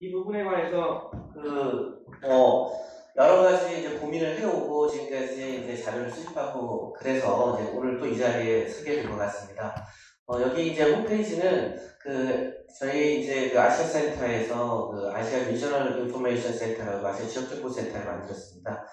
이 부분에 관해서 그, 어, 여러 가지 이제 고민을 해오고 지금까지 이제 자료를 수집하고 그래서 이제 오늘 또 이 자리에 서게 된 것 같습니다. 어, 여기 이제 홈페이지는 그 저희 이제 그 아시아 센터에서 그 Asia Regional Information Center라고 아시아 지역 정보 센터를 만들었습니다.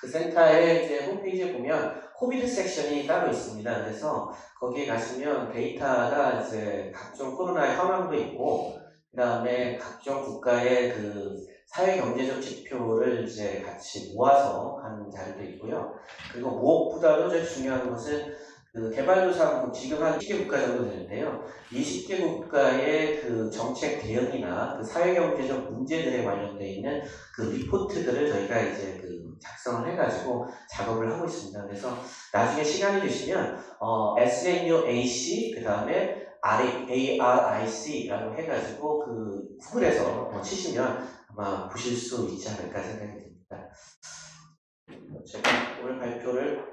그 센터에 이제 홈페이지에 보면 COVID 섹션이 따로 있습니다. 그래서 거기에 가시면 데이터가 이제 각종 코로나 현황도 있고 그 다음에 각종 국가의 그 사회 경제적 지표를 이제 같이 모아서 하는 자료도 있고요. 그리고 무엇보다도 제일 중요한 것은 그 개발도상국 지금 한 10개 국가 정도 되는데요. 20개 국가의 그 정책 대응이나 그 사회 경제적 문제들에 관련되어 있는 그 리포트들을 저희가 이제 그 작성을 해가지고 작업을 하고 있습니다. 그래서 나중에 시간이 되시면 어, SNUAC 그 다음에 ARIC라고 해가지고 그 구글에서 뭐 치시면 아마 보실 수 있지 않을까 생각이 듭니다. 제가 오늘 발표를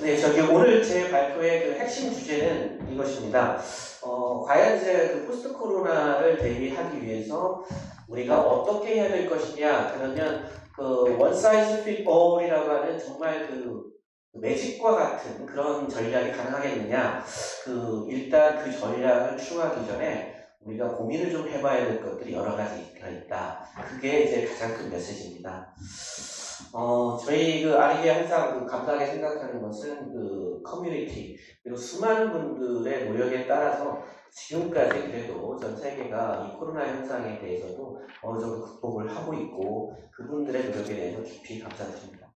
네, 저기 오늘 제 발표의 그 핵심 주제는 이것입니다. 어, 과연 이제 그 post 코로나를 대비하기 위해서 우리가 어떻게 해야 될 것이냐, 그러면 그 one size fit all이라고 하는 정말 그 magic과 같은 그런 전략이 가능하겠느냐? 그 일단 그 전략을 추구하기 전에 우리가 고민을 좀 해봐야 될 것들이 여러 가지가 있다. 그게 이제 가장 큰 메시지입니다. 어, 저희 그 아리게 항상 그 감사하게 생각하는 것은 그 커뮤니티 그리고 수많은 분들의 노력에 따라서 지금까지 그래도 전 세계가 이 코로나 현상에 대해서도 어느 정도 극복을 하고 있고 그분들의 노력에 대해서 깊이 감사드립니다.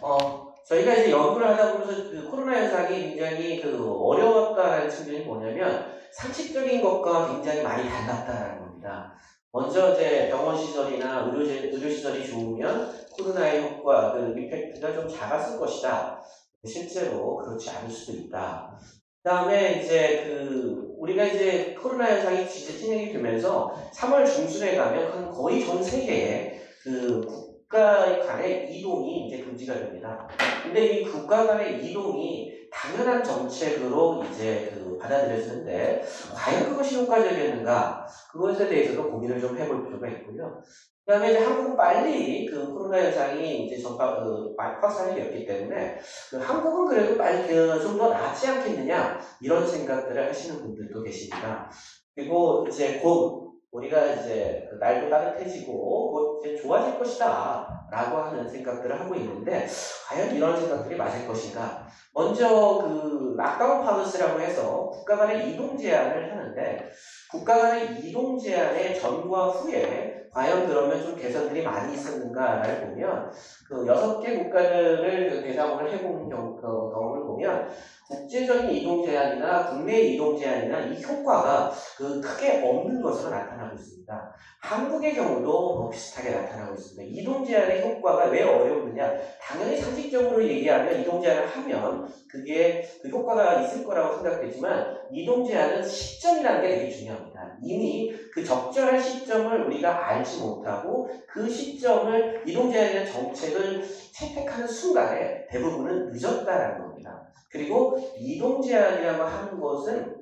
어, 저희가 이제 연구를 하다 보면서 그 코로나 현상이 굉장히 그 어려웠다는 측면이 뭐냐면 상식적인 것과 굉장히 많이 달랐다는 겁니다. 먼저 이제 병원 시설이나 의료, 의료 시설이 좋으면 코로나의 효과, 그 이펙트가 좀 작았을 것이다. 실제로 그렇지 않을 수도 있다. 그 다음에 이제 그 우리가 이제 코로나 현상이 진짜 진행이 되면서 3월 중순에 가면 거의 전 세계에 그 국가 간의 이동이 이제 금지가 됩니다. 근데 이 국가 간의 이동이 당연한 정책으로 이제 그 받아들여지는데 과연 그것이 효과적이었는가 그것에 대해서도 고민을 좀 해볼 필요가 있고요. 그 다음에 이제 한국은 빨리 그 코로나 현상이 이제 전파, 그, 확산이 되었기 때문에 그 한국은 그래도 빨리 그 좀 더 낫지 않겠느냐 이런 생각들을 하시는 분들도 계십니다. 그리고 이제 곧 우리가 이제 그 날도 따뜻해지고 곧 이제 좋아질 것이다 라고 하는 생각들을 하고 있는데 과연 이런 생각들이 맞을 것인가? 먼저 그 락다운 파더스라고 해서 국가 간의 이동 제한을 하는데 국가 간의 이동 제한의 전과 후에 과연 그러면 좀 개선들이 많이 있었는가를 보면 그 여섯 개 국가들을 그 대상으로 해본 경, 그 경험을 보면 국제적인 이동 제한이나 국내 이동 제한이나 이 효과가 그 크게 없는 것으로 나타나고 있습니다. 한국의 경우도 뭐 비슷하게 나타나고 있습니다. 이동 제한의 효과가 왜 어려웠느냐? 당연히 상식적으로 얘기하면 이동 제한을 하면 그게 그 효과가 있을 거라고 생각되지만 이동 제한은 시점이라는 게 되게 중요합니다. 이미 그 적절한 시점을 우리가 알지 못하고 그 시점을 이동 제한이라는 정책을 채택하는 순간에 대부분은 늦었다라는 겁니다. 그리고 이동 제한이라고 하는 것은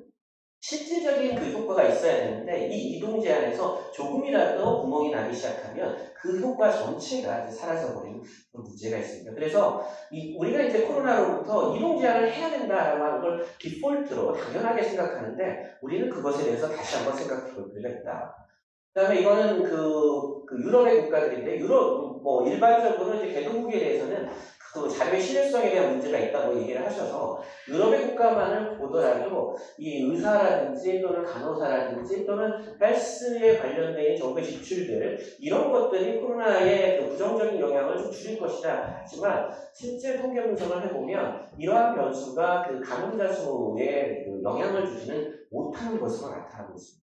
실질적인 그 효과가 있어야 되는데 이 이동 제한에서 조금이라도 구멍이 나기 시작하면 그 효과 전체가 사라져 버리는 문제가 있습니다. 그래서 이 우리가 이제 코로나로부터 이동 제한을 해야 된다라고 하는 걸 디폴트로 당연하게 생각하는데 우리는 그것에 대해서 다시 한번 생각해 볼 필요가 있다. 그 다음에 이거는 그, 그 유럽의 국가들인데 유럽 뭐 일반적으로 이제 개도국에 대해서는 그 자료의 신뢰성에 대한 문제가 있다고 얘기를 하셔서 유럽의 국가만을 보더라도 이 의사라든지 또는 간호사라든지 또는 헬스에 관련된 정부의 지출들 이런 것들이 코로나의 그 부정적인 영향을 좀 줄일 것이다 하지만 실제 통계 분석을 해보면 이러한 변수가 그 감염자 수에 그 영향을 주지는 못하는 것으로 나타나고 있습니다.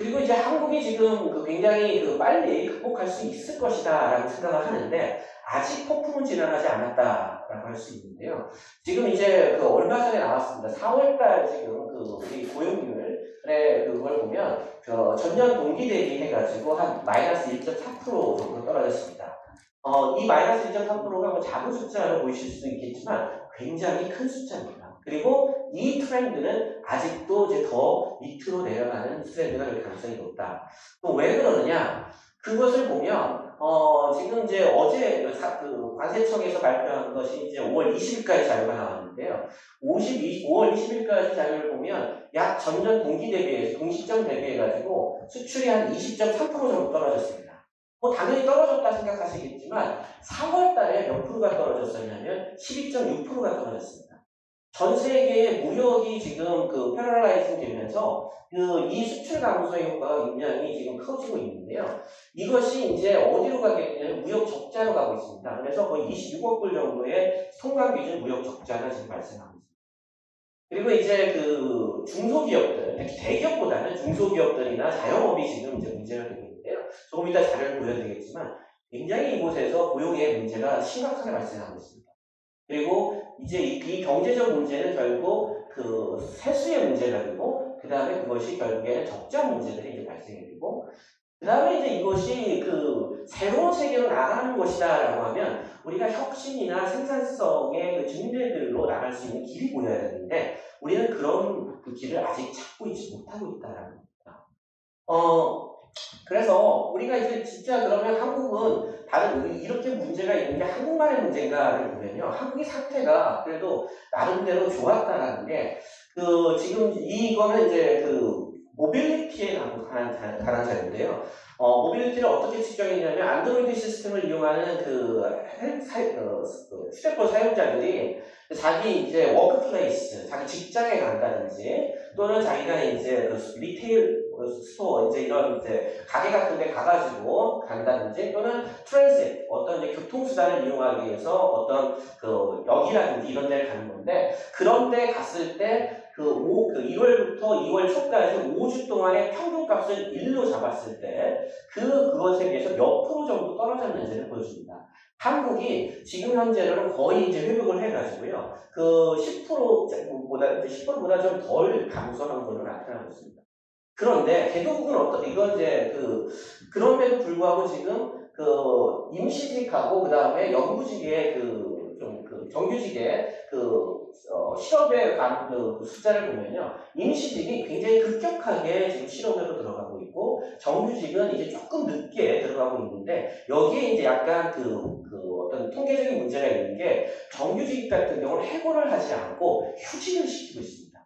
그리고 이제 한국이 지금 그 굉장히 그 빨리 극복할 수 있을 것이다 라고 생각을 하는데 아직 폭풍은 지나가지 않았다라고 할 수 있는데요. 지금 이제 그 얼마 전에 나왔습니다. 4월달 지금 그 우리 고용률에 그걸 보면 그 전년 동기 대비 해가지고 한 마이너스 1.4% 정도 떨어졌습니다. 어, 이 마이너스 1.3%가 뭐 작은 숫자로 보이실 수 있겠지만 굉장히 큰 숫자입니다. 그리고 이 트렌드는 아직도 이제 더 밑으로 내려가는 트렌드가 될 가능성이 높다. 또 왜 그러느냐? 그것을 보면 어, 지금 이제 어제 사- 그 관세청에서 발표한 것이 이제 5월 20일까지 자료가 나왔는데요. 52, 5월 20일까지 자료를 보면 약 전년 동기 대비해서 동시점 대비해가지고 수출이 한 20.3% 정도 떨어졌습니다. 뭐 당연히 떨어졌다 생각하시겠지만 4월 달에 몇 프로가 떨어졌었냐면 12.6%가 떨어졌습니다. 전 세계의 무역이 지금 그 패러라이징 되면서 그 이 수출 감소 효과가 굉장히 지금 커지고 있는데요. 이것이 이제 어디로 가게 되냐면 무역 적자로 가고 있습니다. 그래서 거의 26억 불 정도의 통관 기준 무역 적자가 지금 발생하고 있습니다. 그리고 이제 그 중소기업들, 특히 대기업보다는 중소기업들이나 자영업이 지금 이제 문제가 되고 있는데요. 조금 이따 자료를 보여드리겠지만 굉장히 이곳에서 고용의 문제가 심각하게 발생하고 있습니다. 그리고 이제 이, 이 경제적 문제는 결국 그 세수의 문제가 되고 그 다음에 그것이 결국에는 적자 문제들이 이제 발생이 되고 그 다음에 이제 이것이 그 새로운 세계로 나가는 것이다라고 하면 우리가 혁신이나 생산성의 그 증대들로 나갈 수 있는 길이 보여야 되는데 우리는 그런 그 길을 아직 찾고 있지 못하고 있다라는 겁니다. 어 그래서 우리가 이제 진짜 그러면 한국은 다른 이렇게 문제가 있는 게 한국만의 문제인가를 보면요 한국의 상태가 그래도 나름대로 좋았다라는 게 그 지금 이거는 이제 그 mobility에 관한, 자료인데요. 어, mobility를 어떻게 측정했냐면 안드로이드 시스템을 이용하는 그, 헬- 사, 어, 그 휴대폰 사용자들이 자기 이제 workplace, 자기 직장에 간다든지 또는 자기가 이제 그 retail store 이제 이런 이제 가게 같은 데 가가지고 간다든지 또는 transit 어떤 이제 교통수단을 이용하기 위해서 어떤 그 역이라든지 이런 데를 가는 건데 그런 데 갔을 때 그, 5, 그 1월부터 2월 초까지 5주 동안의 평균값을 1로 잡았을 때 그, 그것에 비해서 몇 프로 정도 떨어졌는지를 보여줍니다. 한국이 지금 현재로는 거의 이제 회복을 해가지고요. 그 10%보다, 10%보다 좀 덜 감소한 걸로 나타나고 있습니다. 그런데 개도국은 어떤, 이건 이제 그, 그럼에도 불구하고 지금 그 임시직하고 그 다음에 영구직의 그, 좀 그 정규직의 그 어, 실업에 관한 그 숫자를 보면요. 임시직이 굉장히 급격하게 지금 실업으로 들어가고 있고, 정규직은 이제 조금 늦게 들어가고 있는데, 여기에 이제 약간 그, 그 어떤 통계적인 문제가 있는 게, 정규직 같은 경우는 해고를 하지 않고 휴직을 시키고 있습니다.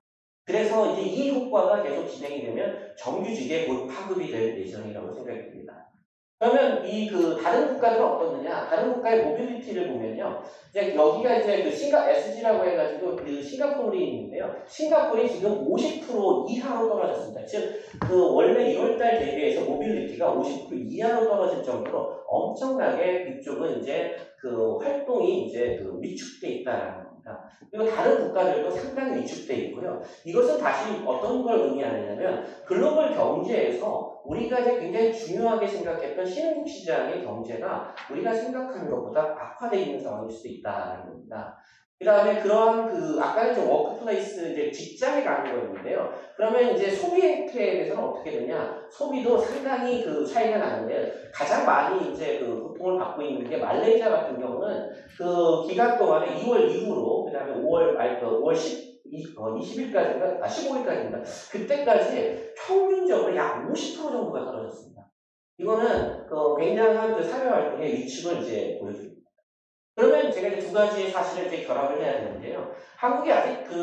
그래서 이제 이 효과가 계속 진행이 되면 정규직에 곧 파급이 될 예정이라고 생각이 듭니다. 그러면 이 그 다른 국가들은 어떻느냐? 다른 국가의 mobility를 보면요. 이제 여기가 이제 그 싱가 SG라고 해가지고 그 싱가폴이 있는데요. 싱가폴이 지금 50% 이하로 떨어졌습니다. 즉, 그 원래 1월달 대비해서 mobility가 50% 이하로 떨어질 정도로 엄청나게 그쪽은 이제 그 활동이 이제 그 위축돼 있다라는 겁니다. 그리고 다른 국가들도 상당히 위축돼 있고요. 이것은 다시 어떤 걸 의미하느냐면 글로벌 경제에서 우리가 이제 굉장히 중요하게 생각했던 신흥국 시장의 경제가 우리가 생각하는 것보다 악화되어 있는 상황일 수도 있다는 겁니다. 그 다음에 그러한 그, 아까 이제 workplace, 이제 직장에 가는 거였는데요. 그러면 이제 소비 행태에 대해서는 어떻게 되냐. 소비도 상당히 그 차이가 나는데, 가장 많이 이제 그 고통을 받고 있는 게 말레이시아 같은 경우는 그 기간 동안에 2월 이후로, 그 다음에 5월, 아니, 그 5월 10, 20일까지인가? 아, 15일까지입니다. 그때까지 평균적으로 약 50% 정도가 떨어졌습니다. 이거는 그 굉장한 그 사회활동의 위축을 이제 보여줍니다. 이제 두 가지의 사실을 이제 결합을 해야 되는데요. 한국이 아직 그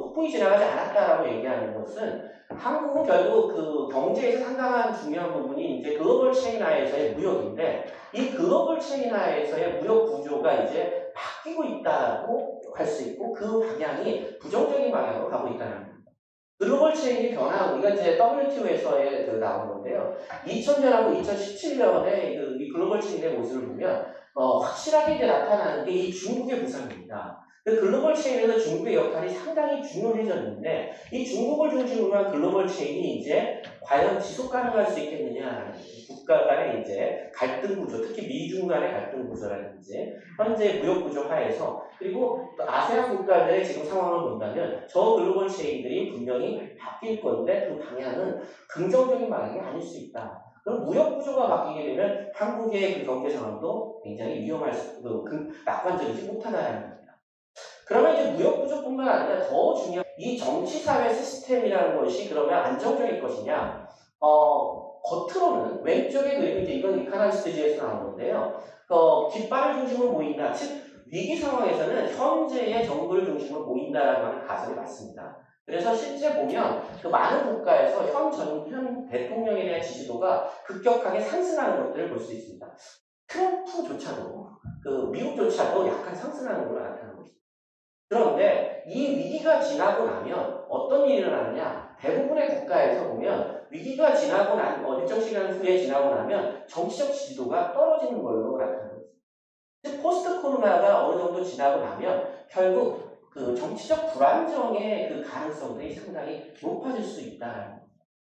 폭풍이 지나가지 않았다라고 얘기하는 것은 한국은 결국 그 경제에서 상당한 중요한 부분이 이제 글로벌 체인하에서의 무역인데 이 글로벌 체인하에서의 무역 구조가 이제 바뀌고 있다고 할 수 있고 그 방향이 부정적인 방향으로 가고 있다는 겁니다. 글로벌 체인이 변화하고 이건 이제 WTO에서의 그 나온 건데요. 2000년하고 2017년에 그 이 글로벌 체인의 모습을 보면 어, 확실하게 이제 나타나는 게 이 중국의 부상입니다. 그 글로벌 체인에서 중국의 역할이 상당히 중요해졌는데 이 중국을 중심으로 한 글로벌 체인이 이제 과연 지속 가능할 수 있겠느냐 국가 간의 이제 갈등 구조 특히 미중 간의 갈등 구조라든지 현재 무역 구조 하에서 그리고 또 아세안 국가들의 지금 상황을 본다면 저 글로벌 체인들이 분명히 바뀔 건데 그 방향은 긍정적인 방향이 아닐 수 있다. 그럼 무역 구조가 바뀌게 되면 한국의 그 경제 상황도 굉장히 위험할 수, 그, 그 낙관적이지 못하다는 겁니다. 그러면 이제 무역 구조뿐만 아니라 더 중요한 이 정치 사회 시스템이라는 것이 그러면 안정적일 것이냐? 어, 겉으로는 왼쪽에 이제 이건 이카나시스지에서 나오는데요. 어, 깃발을 중심으로 모인다. 즉 위기 상황에서는 현재의 정부를 중심으로 모인다라고 하는 가설이 맞습니다. 그래서 실제 보면 그 많은 국가에서 현, 전, 현 대통령에 대한 지지도가 급격하게 상승하는 것들을 볼 수 있습니다. 트럼프조차도, 그 미국조차도 약간 상승하는 걸로 나타나고 있습니다. 그런데 이 위기가 지나고 나면 어떤 일이 일어나느냐? 대부분의 국가에서 보면 위기가 지나고 난, 어, 일정 시간 후에 지나고 나면 정치적 지지도가 떨어지는 걸로 나타나고 있습니다. 즉, 포스트 코로나가 어느 정도 지나고 나면 결국 그 정치적 불안정의 그 가능성들이 상당히 높아질 수 있다.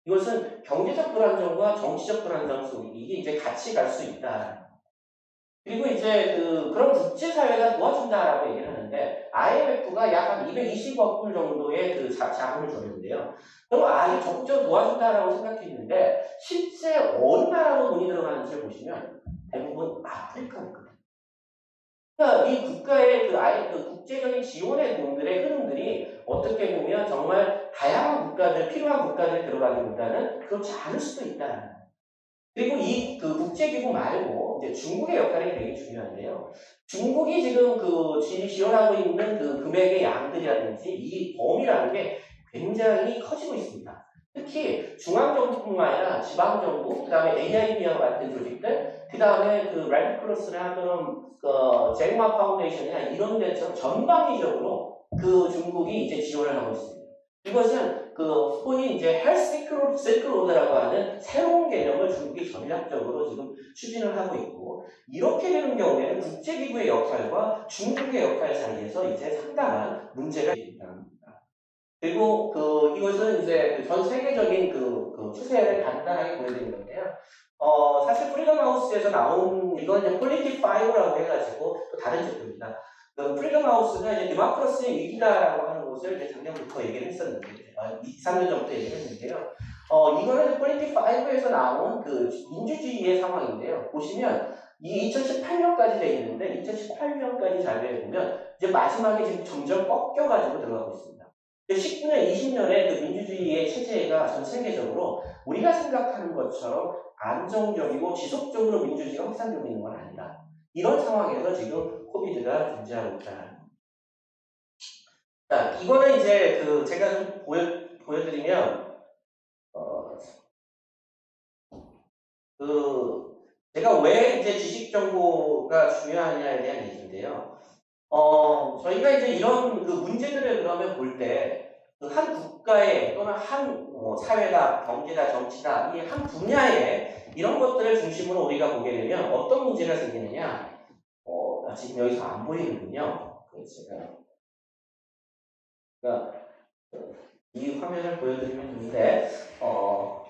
이것은 경제적 불안정과 정치적 불안정 속에 이게 이제 같이 갈 수 있다. 그리고 이제 그 그런 국제사회가 도와준다라고 얘기를 하는데 IMF가 약 한 220억 불 정도의 그 자, 자금을 줬는데요. 그럼 아예 적극적으로 도와준다라고 생각했는데 실제 어느 나라로 돈이 들어가는지 보시면 대부분 아프리카입니다. 그러니까 이 국가의 그 아예 그 국제적인 지원의 돈들의 흐름들이 어떻게 보면 정말 다양한 국가들, 필요한 국가들이 들어가기보다는 그렇지 않을 수도 있다. 그리고 이 그 국제기구 말고 이제 중국의 역할이 되게 중요한데요. 중국이 지금 그 지원하고 있는 그 금액의 양들이라든지 이 범위라는 게 굉장히 커지고 있습니다. 특히 중앙정부뿐만 아니라 지방정부, 그 다음에 AIIB와 같은 조직들, 그 다음에 그 Red Cross나 또는 그 Jack Ma Foundation이나 이런 데서 전방위적으로 그 중국이 이제 지원을 하고 있습니다. 이것은 그 소위 이제 Health Silk Road라고 하는 새로운 개념을 중국이 전략적으로 지금 추진을 하고 있고 이렇게 되는 경우에는 국제기구의 역할과 중국의 역할 사이에서 이제 상당한 문제가 있다. 그리고 그 이것은 이제 그 전 세계적인 그, 그 추세를 간단하게 보여드린 건데요. 어, 사실 Freedom House에서 나온 이건 이제 Polity 5라고 해가지고 또 다른 제품입니다. 그 Freedom House가 이제 democracy의 위기다라고 하는 것을 이제 작년부터 얘기를 했었는데, 아, 2, 3년 전부터 얘기를 했는데요. 어, 이거는 Polity 5에서 나온 그 민주주의의 상황인데요. 보시면 이 2018년까지 돼 있는데 2018년까지 자료에 보면 이제 마지막에 지금 점점 꺾여가지고 들어가고 있습니다. 19년, 20년의 그 민주주의의 체제가 전 세계적으로 우리가 생각하는 것처럼 안정적이고 지속적으로 민주주의가 확산되고 있는 건 아니다. 이런 상황에서 지금 코비드가 존재하고 있다. 자, 이거는 이제 그 제가 좀 보여, 보여드리면, 어, 그, 제가 왜 이제 지식 정보가 중요하냐에 대한 얘기인데요. 어, 저희가 이제 이런 그 문제들을 그러면 볼 때, 그한 국가의 또는 한 뭐 사회다, 경제다, 정치다, 이 한 분야의 이런 것들을 중심으로 우리가 보게 되면 어떤 문제가 생기느냐? 어, 지금 여기서 안 보이는군요. 그 제가. 그러니까 이 화면을 보여드리면 좋은데, 어,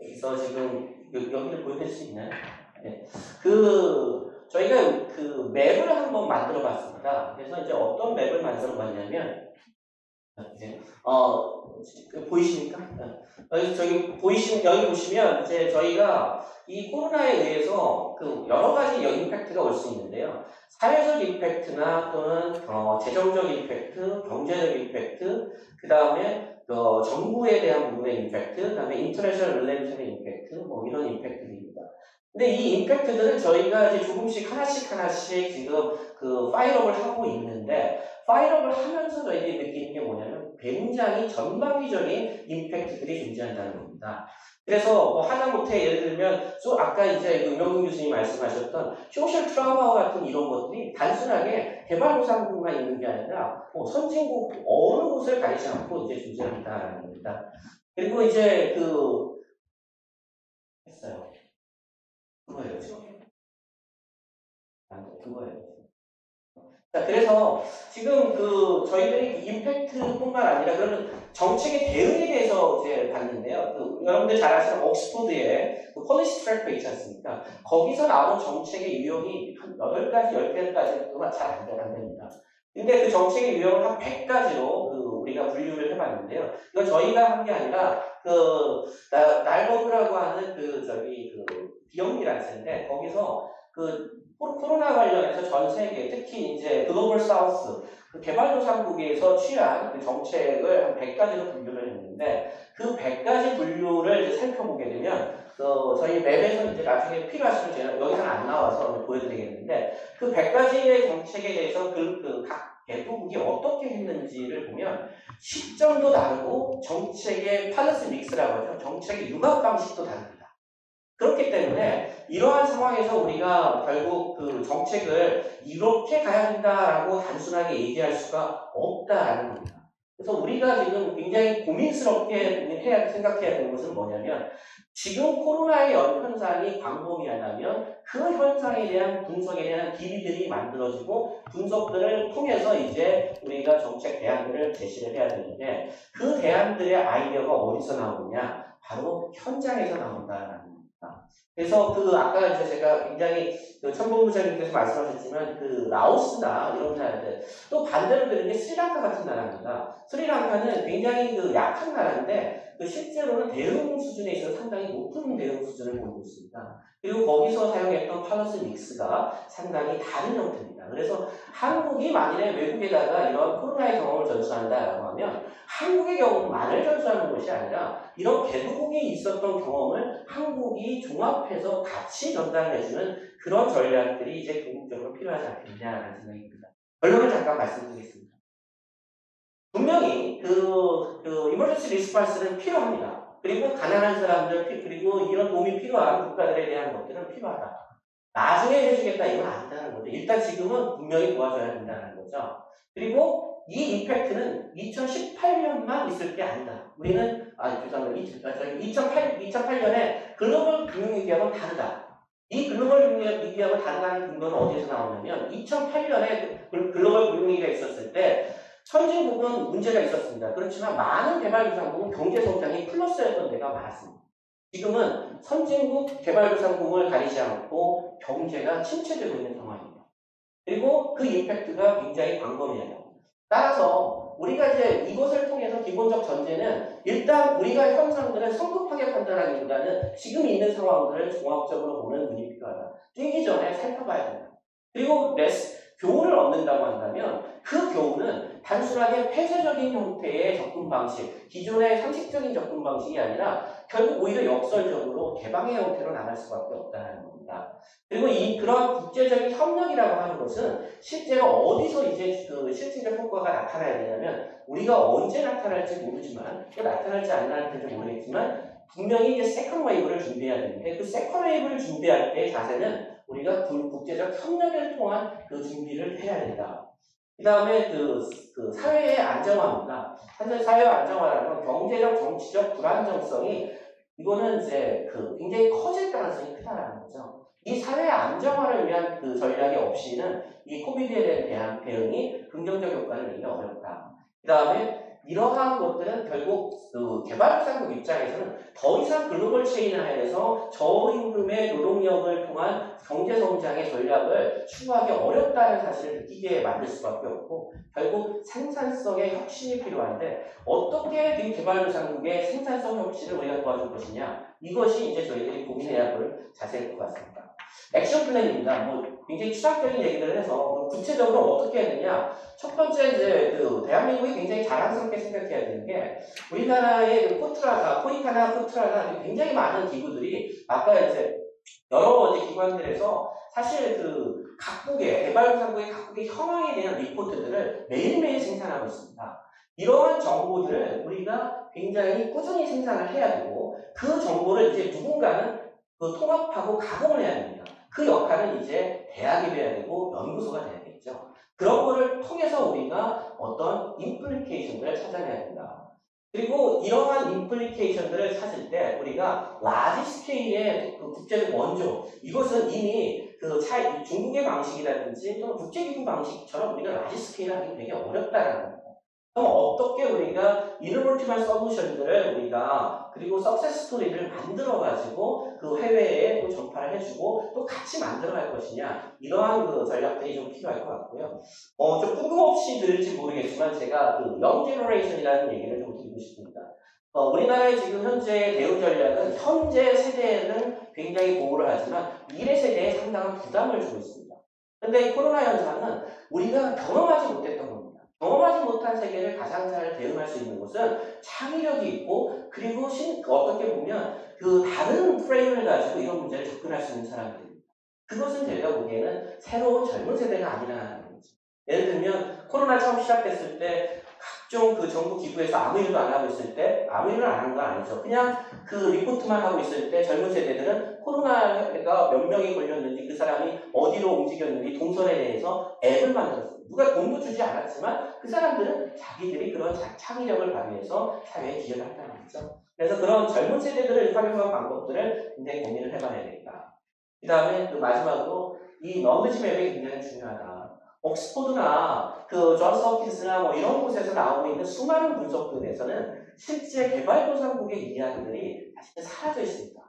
여기서 지금 여기를 보여드릴 수 있나요? 네. 그 저희가 그 맵을 한번 만들어 봤습니다. 그래서 이제 어떤 맵을 만들어 봤냐면, 어, 보이십니까? 여기, 저기, 보이시면, 여기 보시면, 이제 저희가 이 코로나에 의해서 그 여러 가지 임팩트가 올 수 있는데요. 사회적 impact나 또는 어, 재정적 임팩트, 경제적 임팩트, 그 다음에 어, 정부에 대한 부분의 임팩트, 그 다음에 international relation의 impact, 뭐 이런 impact들입니다. 근데 이 impact들은 저희가 이제 조금씩 하나씩 하나씩 지금 그 pile up을 하고 있는데 pile up을 하면서 저희들이 느끼는 게 뭐냐면 굉장히 전방위적인 impact들이 존재한다는 겁니다. 그래서 뭐 하다못해 예를 들면 또 아까 이제 유명근 교수님 말씀하셨던 social trauma 같은 이런 것들이 단순하게 개발도상국만 있는 게 아니라 뭐 선진국 어느 곳을 가리지 않고 이제 존재한다는 겁니다. 그리고 이제 그 그거예요. 자, 그래서 지금 그 저희들이 impact뿐만 아니라 그러면 정책의 대응에 대해서 이제 봤는데요. 그 여러분들 잘 아시는 옥스포드의 그 policy tracker 있지 않습니까? 거기서 나온 정책의 유형이 한 8가지, 10개까지는 잘안 됩니다. 근데 그 정책의 유형을 한 100가지로 그 우리가 분류를 해봤는데요. 이건 저희가 한 게 아니라 그 날버그라고 하는 그 저기 그 비영리라는 책인데 거기서 그 코로- 코로나 관련해서 전 세계, 특히 이제 글로벌 사우스, 그 개발도상국에서 취한 그 정책을 한 100가지로 분류를 했는데 그 100가지 분류를 살펴보게 되면 그 저희 맵에서 이제 나중에 필요하시면 제가 여기서는 안 나와서 보여드리겠는데 그 100가지의 정책에 대해서 그, 그각 개국이 어떻게 했는지를 보면 시점도 다르고 정책의 팔러스 믹스라고 하죠. 정책의 융합 방식도 다릅니다. 그렇기 때문에 이러한 상황에서 우리가 결국 그 정책을 이렇게 가야 된다라고 단순하게 얘기할 수가 없다라는 겁니다. 그래서 우리가 지금 굉장히 고민스럽게 해야, 생각해야 되는 것은 뭐냐면 지금 코로나의 연 현상이 광범위하다면 그 현상에 대한 분석에 대한 기리들이 만들어지고 분석들을 통해서 이제 우리가 정책 대안들을 제시를 해야 되는데 그 대안들의 아이디어가 어디서 나오느냐 바로 현장에서 나온다라는 겁니다. 그래서 그 아까 이제 제가 굉장히 그 천봉부장님께서 말씀하셨지만 그 라오스나 이런 나라들 또 반대로 들으면 스리랑카 같은 나라입니다. 스리랑카는 굉장히 그 약한 나라인데 그 실제로는 대응 수준에 있어서 상당히 높은 대응 수준을 보이고 있습니다. 그리고 거기서 사용했던 팔러스 믹스가 상당히 다른 형태입니다. 그래서 한국이 만일에 외국에다가 이런 코로나의 경험을 전수한다라고 하면 한국의 경험만을 전수하는 것이 아니라 이런 개국이 있었던 경험을 한국이 종합해서 같이 전달해주는 그런 전략들이 이제 궁극적으로 필요하지 않겠냐라는 생각이 듭니다. 결론을 잠깐 말씀드리겠습니다. 분명히 그, 그 이머전시 리스판스는 필요합니다. 그리고 가난한 사람들, 그리고 이런 도움이 필요한 국가들에 대한 것들은 필요하다. 나중에 해주겠다 이건 아니다는 거죠. 일단 지금은 분명히 도와줘야 된다는 거죠. 그리고 이 임팩트는 2018년만 있을 게 아니다. 우리는 아 죄송합니다. 2008, 2008년에 글로벌 금융위기하고는 다르다. 이 글로벌 금융위기하고 다르다는 근거는 어디에서 나오냐면 2008년에 글로벌 금융위기가 있었을 때 선진국은 문제가 있었습니다. 그렇지만 많은 개발도상국은 경제 성장이 플러스였던 데가 많았습니다. 지금은 선진국 개발도상국을 가리지 않고 경제가 침체되고 있는 상황입니다. 그리고 그 임팩트가 굉장히 광범위해요. 따라서 우리가 이제 이것을 통해서 기본적 전제는 일단 우리가 현상들을 성급하게 판단하기보다는 지금 있는 상황들을 종합적으로 보는 눈이 필요하다. 뛰기 전에 살펴봐야 된다. 그리고 레스, 교훈을 얻는다고 한다면 그 교훈은 단순하게 폐쇄적인 형태의 접근 방식, 기존의 상식적인 접근 방식이 아니라 결국 오히려 역설적으로 개방의 형태로 나갈 수밖에 없다는 겁니다. 그리고 이 그런 국제적인 협력이라고 하는 것은 실제로 어디서 이제 그 실질적 효과가 나타나야 되냐면 우리가 언제 나타날지 모르지만 나타날지 안 나타날지 모르겠지만 분명히 이제 second wave를 준비해야 되는데 그 second wave를 준비할 때의 자세는 우리가 국제적 협력을 통한 그 준비를 해야 된다. 그 다음에 그, 그 사회의 안정화입니다. 사실 사회 안정화라는 건 경제적, 정치적 불안정성이 이거는 이제 그 굉장히 커질 가능성이 크다라는 거죠. 이 사회 안정화를 위한 그 전략이 없이는 이 코비드에 대한 대응이 긍정적 효과를 내기 어렵다. 그 다음에 이러한 것들은 결국 그 개발도상국 입장에서는 더 이상 글로벌 체인 하에서 저임금의 노동력을 통한 경제 성장의 전략을 추구하기 어렵다는 사실을 느끼게 만들 수밖에 없고 결국 생산성의 혁신이 필요한데 어떻게 이 개발도상국의 생산성 혁신을 우리가 도와줄 것이냐 이것이 이제 저희들이 고민해야 할 자세일 것 같습니다. 액션 플랜입니다. 뭐 굉장히 추상적인 얘기를 해서 뭐 구체적으로 어떻게 되냐. 첫 번째 이제 그 대한민국이 굉장히 자랑스럽게 생각해야 되는 게 우리나라의 그 포트라나 포이카나 포트라나 굉장히 많은 기구들이 아까 이제 여러 이제 기관들에서 사실 그 각국의 개발도상국의 각국의 현황에 대한 리포트들을 매일매일 생산하고 있습니다. 이러한 정보들을 우리가 굉장히 꾸준히 생산을 해야 되고 그 정보를 이제 누군가는 그 통합하고 가공을 해야 됩니다. 그 역할은 이제 대학이 돼야 되고 연구소가 돼야겠죠. 그런 거를 통해서 우리가 어떤 implication들을 찾아내야 된다. 그리고 이러한 implication들을 찾을 때 우리가 large scale의 그 국제적 원조 이것은 이미 그 차이 중국의 방식이라든지 또는 국제기구 방식처럼 우리가 large scale을 하기 되게 어렵다라는. 그럼 어떻게 우리가 innovative한 solution들을 우리가 그리고 success story를 만들어 가지고 그 해외에 또 전파를 해주고 또 같이 만들어 갈 것이냐 이러한 그 전략들이 좀 필요할 것 같고요. 어 좀 뜬금없이 들을지 모르겠지만 제가 그 young generation이라는 얘기를 좀 드리고 싶습니다. 어, 우리나라의 지금 현재 대응 전략은 현재 세대는 굉장히 보호를 하지만 미래 세대에 상당한 부담을 주고 있습니다. 근데 이 코로나 현상은 우리가 경험하지 못했던 겁니다. 경험하지 못한 세계를 가장 잘 대응할 수 있는 곳은 창의력이 있고 그리고 신, 어떻게 보면 그 다른 프레임을 가지고 이런 문제를 접근할 수 있는 사람들입니다. 그것은 제가 보기에는 새로운 젊은 세대가 아니라는 거죠. 예를 들면 코로나 처음 시작됐을 때 각종 그 정부 기구에서 아무 일도 안 하고 있을 때 아무 일을 안 하는 건 아니죠. 그냥 그 리포트만 하고 있을 때 젊은 세대들은 코로나가 몇 명이 걸렸는지 그 사람이 어디로 움직였는지 동선에 대해서 앱을 만들었어요. 누가 돈도 주지 않았지만 그 사람들은 자기들이 그런 창의력을 발휘해서 사회에 기여를 한다는 거죠. 그래서 그런 젊은 세대들을 활용한 방법들을 굉장히 고민을 해봐야 되겠다. 그 다음에 그 마지막으로 이 너드지 맵이 굉장히 중요하다. 옥스포드나 그 존스 홉킨스나 뭐 이런 곳에서 나오고 있는 수많은 분석들에서는 실제 개발도상국의 이야기들이 사실 사라져 있습니다.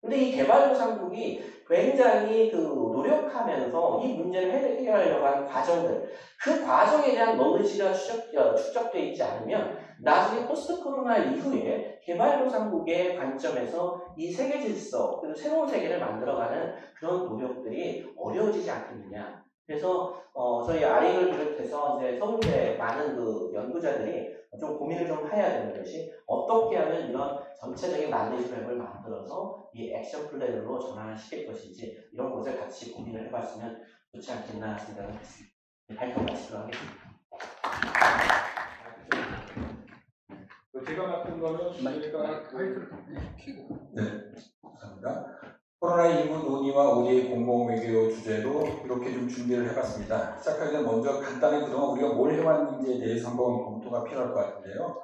근데 이 개발도상국이 굉장히 그 노력하면서 이 문제를 해결하려고 하는 과정들, 그 과정에 대한 너무지가 축적되어 있지 않으면 나중에 post 코로나 이후에 개발도상국의 관점에서 이 세계 질서, 그리고 새로운 세계를 만들어가는 그런 노력들이 어려워지지 않겠느냐. 그래서 어, 저희 아링을 비롯해서 이제 서울대 많은 그 연구자들이 좀 고민을 좀 해야 되는 것이 어떻게 하면 이런 전체적인 만리지맵을 만들어서 이 액션 플랜으로 전환시킬 것인지 이런 것을 같이 고민을 해봤으면 좋지 않겠나 생각을 했습니다. 발표 마치도록 하겠습니다. 제가 맡은 거는 저희가 화이트를 켜고 네, 감사합니다. 코로나19 논의와 우리의 공공외교 주제로 이렇게 좀 준비를 해봤습니다. 시작하기 전에 먼저 간단히 그동안 우리가 뭘 해왔는지에 대해서 한번 검토가 필요할 것 같은데요.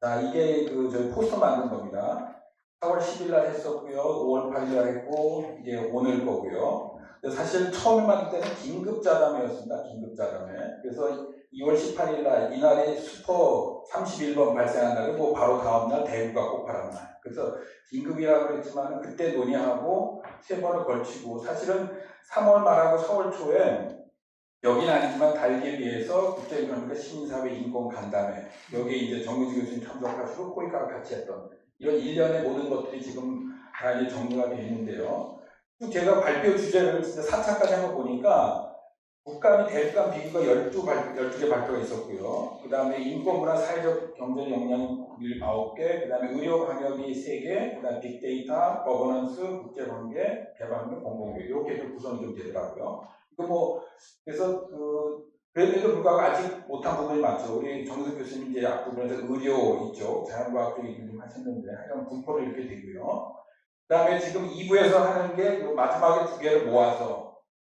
자, 이게 그 저희 포스터 만든 겁니다. 4월 10일 날 했었고요. 5월 8일 날 했고, 이게 오늘 거고요. 사실 처음에 만들 때는 긴급자담회였습니다. 긴급자담회. 그래서 2월 18일 날 이날이 슈퍼 31번 발생한 날이고 바로 다음 날 대구가 폭발한 날. 그래서 긴급이라고 그랬지만 그때 논의하고 세 번을 걸치고 사실은 3월 말하고 4월 초에 여기는 아니지만 달기에 비해서 국제그러니까 시민사회 인권 간담회 여기에 이제 정의지 교수님 참석하시고 코이카가 같이 했던 이런 일련의 모든 것들이 지금 다 이제 정리가 되어 있는데요. 제가 발표 주제를 진짜 4차까지 한거 보니까 국가 및 대륙 간 비교가 12, 발, 12개 발표가 있었고요. 그 다음에 인권문화 사회적 경제 역량 9개, 그 다음에 의료 방역이 3개, 그 다음에 빅데이터, 거버넌스, 국제관계, 개발 및 공공교육 이렇게 좀 구성이 좀 되더라고요. 이거 뭐 그래서 그 그래도 불구하고 아직 못한 부분이 많죠. 우리 정석 교수님 이제 앞부분에서 의료 이쪽, 자연과학 쪽 얘기를 좀 하셨는데 하여간 분포를 이렇게 되고요. 그 다음에 지금 2부에서 하는 게 마지막에 두 개를 모아서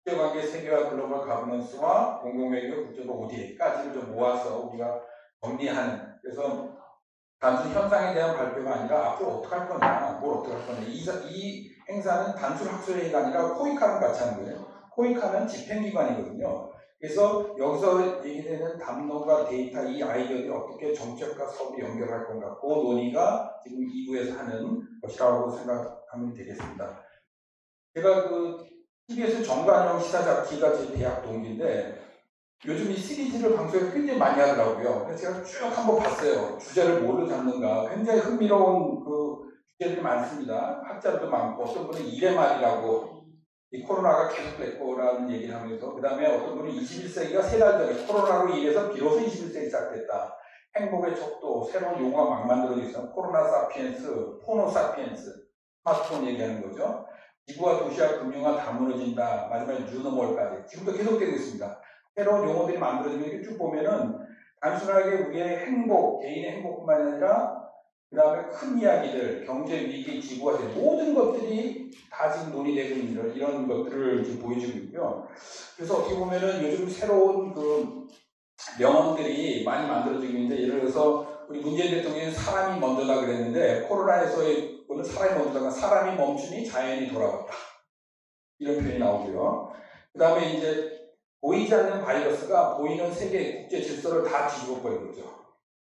국제관계 세계화 글로벌 가버넌스와 공공외교 국제법 ODA까지를 좀 모아서 우리가 정리하는 그래서 단순 현상에 대한 발표가 아니라 앞으로 어떻게 할 거냐, 뭘 어떻게 할 거냐. 이, 이 행사는 단순 학술회의가 아니라 코이카랑 같이 하는 거예요. 코이카는 집행기관이거든요. 그래서 여기서 얘기되는 담론과 데이터 이 아이디어들이 어떻게 정책과 사업을 연결할 건가 그 논의가 지금 2부에서 하는 것이라고 생각하면 되겠습니다. 제가 그 TBS 정관영 시사잡기가 제 대학 동기인데 요즘 이 시리즈를 방송에서 굉장히 많이 하더라고요. 그래서 제가 쭉 한번 봤어요. 주제를 뭘로 잡는가. 굉장히 흥미로운 그 주제들이 많습니다. 학자들도 많고 어떤 분은 일의 말이라고 이 코로나가 계속될 거라는 얘기를 하면서 그 다음에 어떤 분은 21세기가 세 달 전에 코로나로 인해서 비로소 21세기 시작됐다. 행복의 척도 새로운 용어가 막 만들어져 있어. 코로나 사피엔스, 포노 사피엔스, 스마트폰 얘기하는 거죠. 지구와 도시와 금융화 다 무너진다. 마지막에 뉴노멀까지. 지금도 계속되고 있습니다. 새로운 용어들이 만들어지면 이렇게 쭉 보면은 단순하게 우리의 행복, 개인의 행복뿐만 아니라 그 다음에 큰 이야기들, 경제 위기, 지구화 된 모든 것들이 다 지금 논의되고 있는 이런 것들을 지금 보여주고 있고요. 그래서 어떻게 보면은 요즘 새로운 그 명언들이 많이 만들어지고 있는데 예를 들어서 우리 문재인 대통령이 사람이 먼저다 그랬는데 코로나에서의 오늘 사람이 멈추다가 사람이 멈추니 자연이 돌아왔다. 이런 표현이 나오고요. 그 다음에 이제 보이지 않는 바이러스가 보이는 세계 국제 질서를 다 뒤집어 버린 거죠.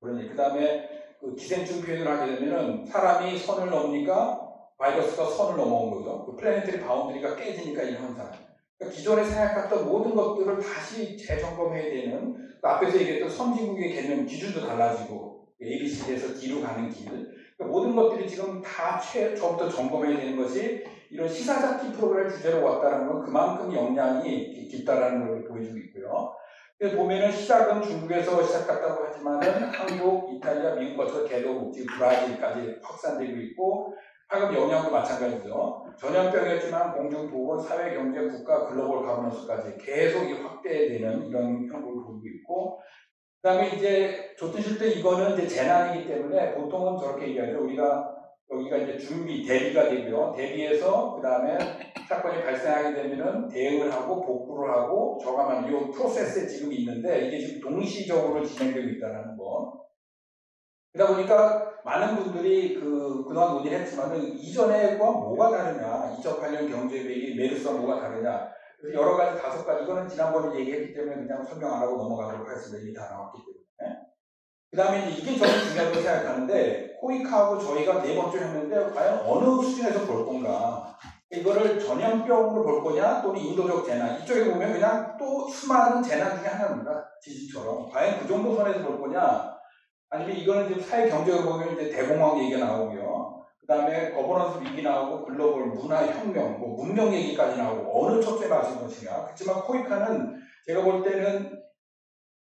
그러니 그 다음에 그 기생충 표현을 하게 되면은 사람이 선을 넘으니까 바이러스가 선을 넘어온 거죠. 그 planetary boundary가 깨지니까 이 현상. 그러니까 기존에 생각했던 모든 것들을 다시 재점검해야 되는 그 앞에서 얘기했던 선진국의 개념 기준도 달라지고 ABC에서 D로 가는 길 모든 것들이 지금 다 최, 처음부터 점검해야 되는 것이 이런 시사잡기 프로그램 주제로 왔다는 건 그만큼 역량이 깊다라는 걸 보여주고 있고요. 보면은 시작은 중국에서 시작했다고 하지만은 한국, 이탈리아, 미국 거쳐 개도 지금 브라질까지 확산되고 있고 하급 영향도 마찬가지죠. 전염병이었지만 공중 보건, 사회, 경제, 국가, 글로벌 가버넌스까지 계속 이 확대되는 이런 형국을 보이고 있고 그 다음에 이제 좋든 싫든 이거는 이제 재난이기 때문에 보통은 저렇게 얘기하죠. 우리가 여기가 이제 준비, 대비가 되고요. 대비해서 그 다음에 사건이 발생하게 되면은 대응을 하고 복구를 하고 저감하는 이 프로세스에 지금 있는데 이게 지금 동시적으로 진행되고 있다는 거. 그러다 보니까 많은 분들이 그, 그동안 논의를 했지만은 이전에와 뭐가 다르냐, 2008년 경제위기, 메르스와 뭐가 다르냐, 그래서 여러 가지 다섯 가지, 이거는 지난번에 얘기했기 때문에 그냥 설명 안 하고 넘어가도록 하겠습니다. 이미 다 나왔기 때문에. 그 다음에 이게 저는 중요하다고 생각하는데, 코이카하고 저희가 네 번째 했는데, 과연 어느 수준에서 볼 건가. 이거를 전염병으로 볼 거냐, 또는 인도적 재난. 이쪽에 보면 그냥 또 수많은 재난 중에 하나입니다. 지진처럼. 과연 그 정도 선에서 볼 거냐, 아니면 이거는 지금 사회 경제로 보면 이제 대공황 얘기가 나오고요. 그 다음에 거버넌스 위기 나오고 글로벌 문화 혁명, 뭐 문명 얘기까지 나오고 어느 척도에 맞을 것이냐. 그렇지만 코이카는 제가 볼 때는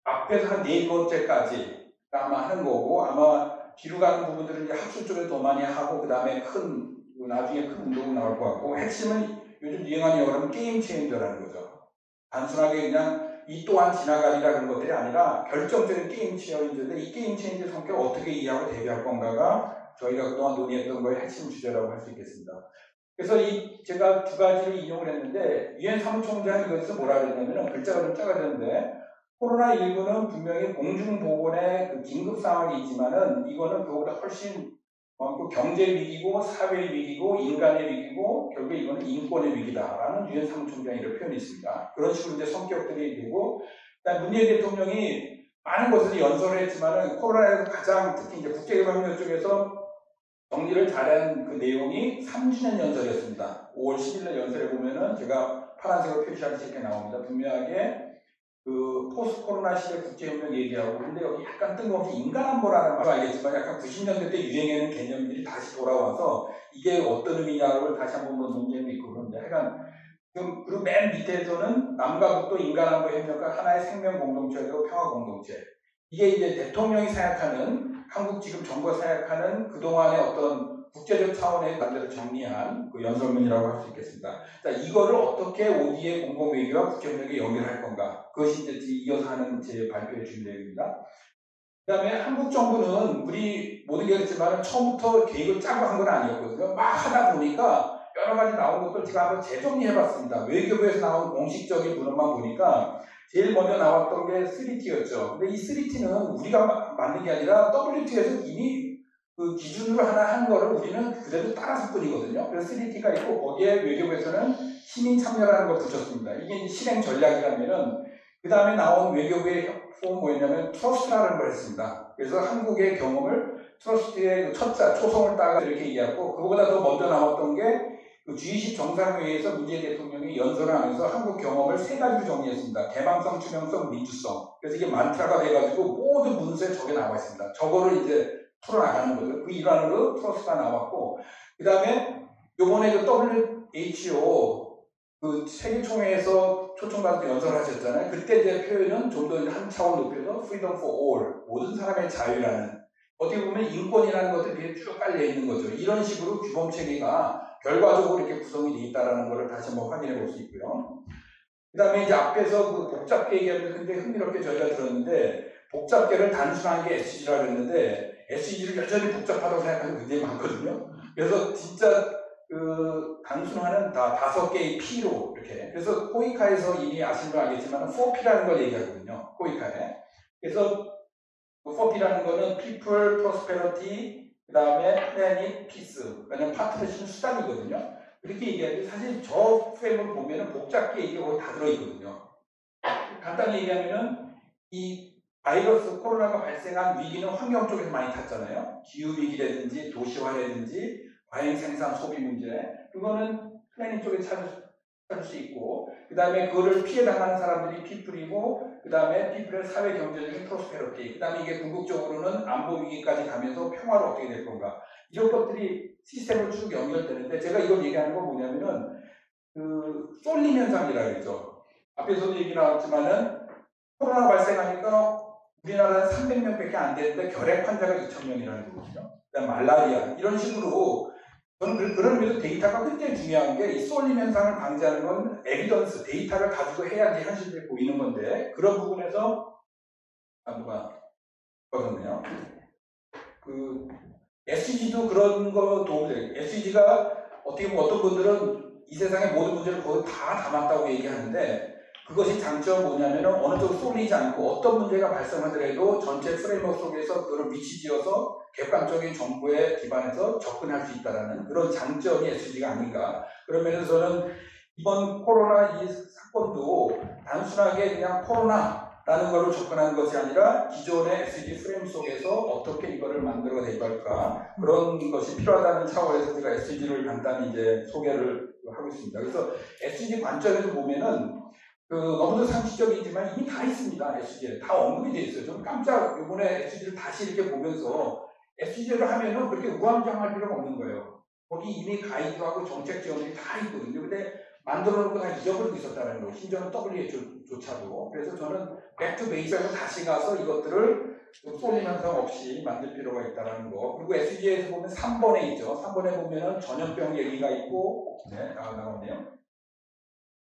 앞에서 한 네 번째까지 아마 하는 거고 아마 뒤로 가는 부분들은 학술 쪽에 더 많이 하고 그 다음에 큰 나중에 큰 운동이 나올 것 같고 핵심은 요즘 유행하는 영어로는 game changer라는 거죠. 단순하게 그냥 이 또한 지나가리라 그런 것들이 아니라 결정적인 game changer인데 이 game changer 성격을 어떻게 이해하고 대비할 건가가 저희가 그동안 논의했던 거의 핵심 주제라고 할 수 있겠습니다. 그래서 이 제가 두 가지를 인용을 했는데 유엔 사무총장이 그래서 뭐라 그랬냐면은 글자가 좀 작아졌는데 코로나19는 분명히 공중보건의 그 긴급 상황이 있지만은 이거는 그거보다 훨씬 어, 그 경제 위기고 사회 위기고 인간의 위기고 결국에 이거는 인권의 위기다라는 유엔 사무총장이 이렇게 표현했습니다. 그런 식으로 이제 성격들이 되고 그다음 문재인 대통령이 많은 것을 연설을 했지만은 코로나에서 가장 특히 이제 국제개발협력 쪽에서 정리를 잘한 그 내용이 3주년 연설이었습니다. 5월 10일 날 연설에 보면은 제가 파란색으로 표시하는 책에 나옵니다. 분명하게 그 포스트 코로나 시대 국제협력 얘기하고 근데 여기 약간 뜬금없이 인간안보라는 말을 알겠지만 약간 90년대 때 유행하는 개념들이 다시 돌아와서 이게 어떤 의미냐를 다시 한번 뭐 논쟁도 있고 그런데 하여간 그리고 맨 밑에서는 남과 북도 인간안보 협력과 하나의 생명 공동체고 평화 공동체 이게 이제 대통령이 생각하는 한국 지금 정부가 생각하는 그동안의 어떤 국제적 차원의 관계를 정리한 그 연설문이라고 할 수 있겠습니다. 자, 이거를 어떻게 OD의 공공외교와 국제협력에 연결할 건가? 그것이 이제 이어서 하는 제 발표의 주요 내용입니다. 그 다음에 한국 정부는 우리 모두 얘기했지만 처음부터 계획을 짜고 한 건 아니었거든요. 막 하다 보니까 여러 가지 나온 것들 제가 한번 재정리해 봤습니다. 외교부에서 나온 공식적인 문헌만 보니까 제일 먼저 나왔던 게 3T였죠. 근데 이 3T는 우리가 만든 게 아니라 WTO에서 이미 그 기준으로 하나 한 거를 우리는 그대로 따라서 뿐이거든요. 그래서 3T가 있고 거기에 외교부에서는 시민 참여라는 걸 붙였습니다. 이게 실행 전략이라면은 그 다음에 나온 외교부의 폼 뭐였냐면 TRUST라는 걸 했습니다. 그래서 한국의 경험을 TRUST의 그 첫자 초성을 따가 이렇게 얘기하고 그거보다 더 먼저 나왔던 게그 G20 정상회의에서 문재인 대통령이 연설을 하면서 한국 경험을 세 가지로 정리했습니다. 개방성, 투명성, 민주성. 그래서 이게 만트라가 돼가지고 모든 문서에 저게 나와 있습니다. 저거를 이제 풀어나가는 거죠. 그 일환으로 트러스가 나왔고, 그 다음에 요번에 그 WHO 그 세계총회에서 초청받아서 연설을 하셨잖아요. 그때 이제 표현은 좀 더 한 차원 높여서 freedom for all, 모든 사람의 자유라는 어떻게 보면 인권이라는 것들이 쭉 깔려 있는 거죠. 이런 식으로 규범 체계가 결과적으로 이렇게 구성이 되어 있다는 것을 다시 한번 확인해 볼 수 있고요. 그 다음에 이제 앞에서 그 복잡계 굉장히 흥미롭게 저희가 들었는데, 복잡계를 단순한 게 SG라고 했는데, SG를 여전히 복잡하다고 생각하는 굉장히 많거든요. 그래서 진짜 그 단순화는 다 다섯 개의 P로 이렇게. 그래서 코이카에서 이미 아시는 분 알겠지만 4P라는 걸 얘기하거든요. 코이카에. 그래서 그 4P라는 거는 People, Prosperity, 그 다음에 Planet, Peace. 왜냐면 파트너십은 수단이거든요. 그렇게 얘기하는데 사실 저 프레임을 보면은 복잡하게 거의 다 들어있거든요. 간단히 얘기하면은 이 바이러스 코로나가 발생한 위기는 환경 쪽에서 많이 탔잖아요. 기후위기라든지 도시화라든지 과잉 생산 소비 문제. 그거는 planet 쪽에 찾을, 찾을 수 있고, 그 다음에 그거를 피해 당하는 사람들이 피플이고, 그그 다음에 피플의 사회 경제적인 프로스페러티, 그 다음에 이게 궁극적으로는 안보 위기까지 가면서 평화로 어떻게 될 건가 이런 것들이 시스템으로 쭉 연결되는데 제가 이걸 얘기하는 건 뭐냐면은 그 쏠림 현상이라 그러죠. 앞에서도 얘기 나왔지만은 코로나 발생하니까 우리나라는 300명 밖에 안 되는데 결핵 환자가 2,000명이라는 거거든요. 말라리아 이런 식으로 저는 그- 그런 의미에서 데이터가 굉장히 중요한 게 이 쏠림 현상을 방지하는 건 evidence 데이터를 가지고 해야지 현실이 보이는 건데 그런 부분에서 아 누가 거든요. 그 SDG도 그런 거 도움이 돼요. SDG가 어떻게 보면 어떤 분들은 이 세상의 모든 문제를 거의 다 담았다고 얘기하는데 그것이 장점 뭐냐면은 어느 쪽으로 쏠리지 않고 어떤 문제가 발생하더라도 전체 framework 속에서 그걸 위치지어서 객관적인 정보에 기반해서 접근할 수 있다라는 그런 장점이 SDG가 아닌가. 그러면서 저는 이번 코로나 이 사건도 단순하게 그냥 코로나라는 거로 접근하는 것이 아니라 기존의 SG 프레임 속에서 어떻게 이거를 만들어 내갈까 그런 것이 필요하다는 차원에서 제가 SG를 간단히 이제 소개를 하고 있습니다. 그래서 SG 관점에서 보면은 그 너무도 상식적이지만 이미 다 있습니다. SG에 다 언급이 돼 있어요. 좀 깜짝 이번에 SG를 다시 이렇게 보면서 SG를 하면은 그렇게 우왕좌왕할 필요가 없는 거예요. 거기 이미 가이드하고 정책 지원이 다 있거든요. 근데 만들어 놓고 다 잊어버리고 있었다는 거. 심지어는 WHO조차도. 그래서 저는 back to base로 다시 가서 이것들을 현상 없이 만들 필요가 있다는 거. 그리고 SDG에서 보면 3번에 있죠. 3번에 보면은 전염병 얘기가 있고, 네, 나, 나오네요.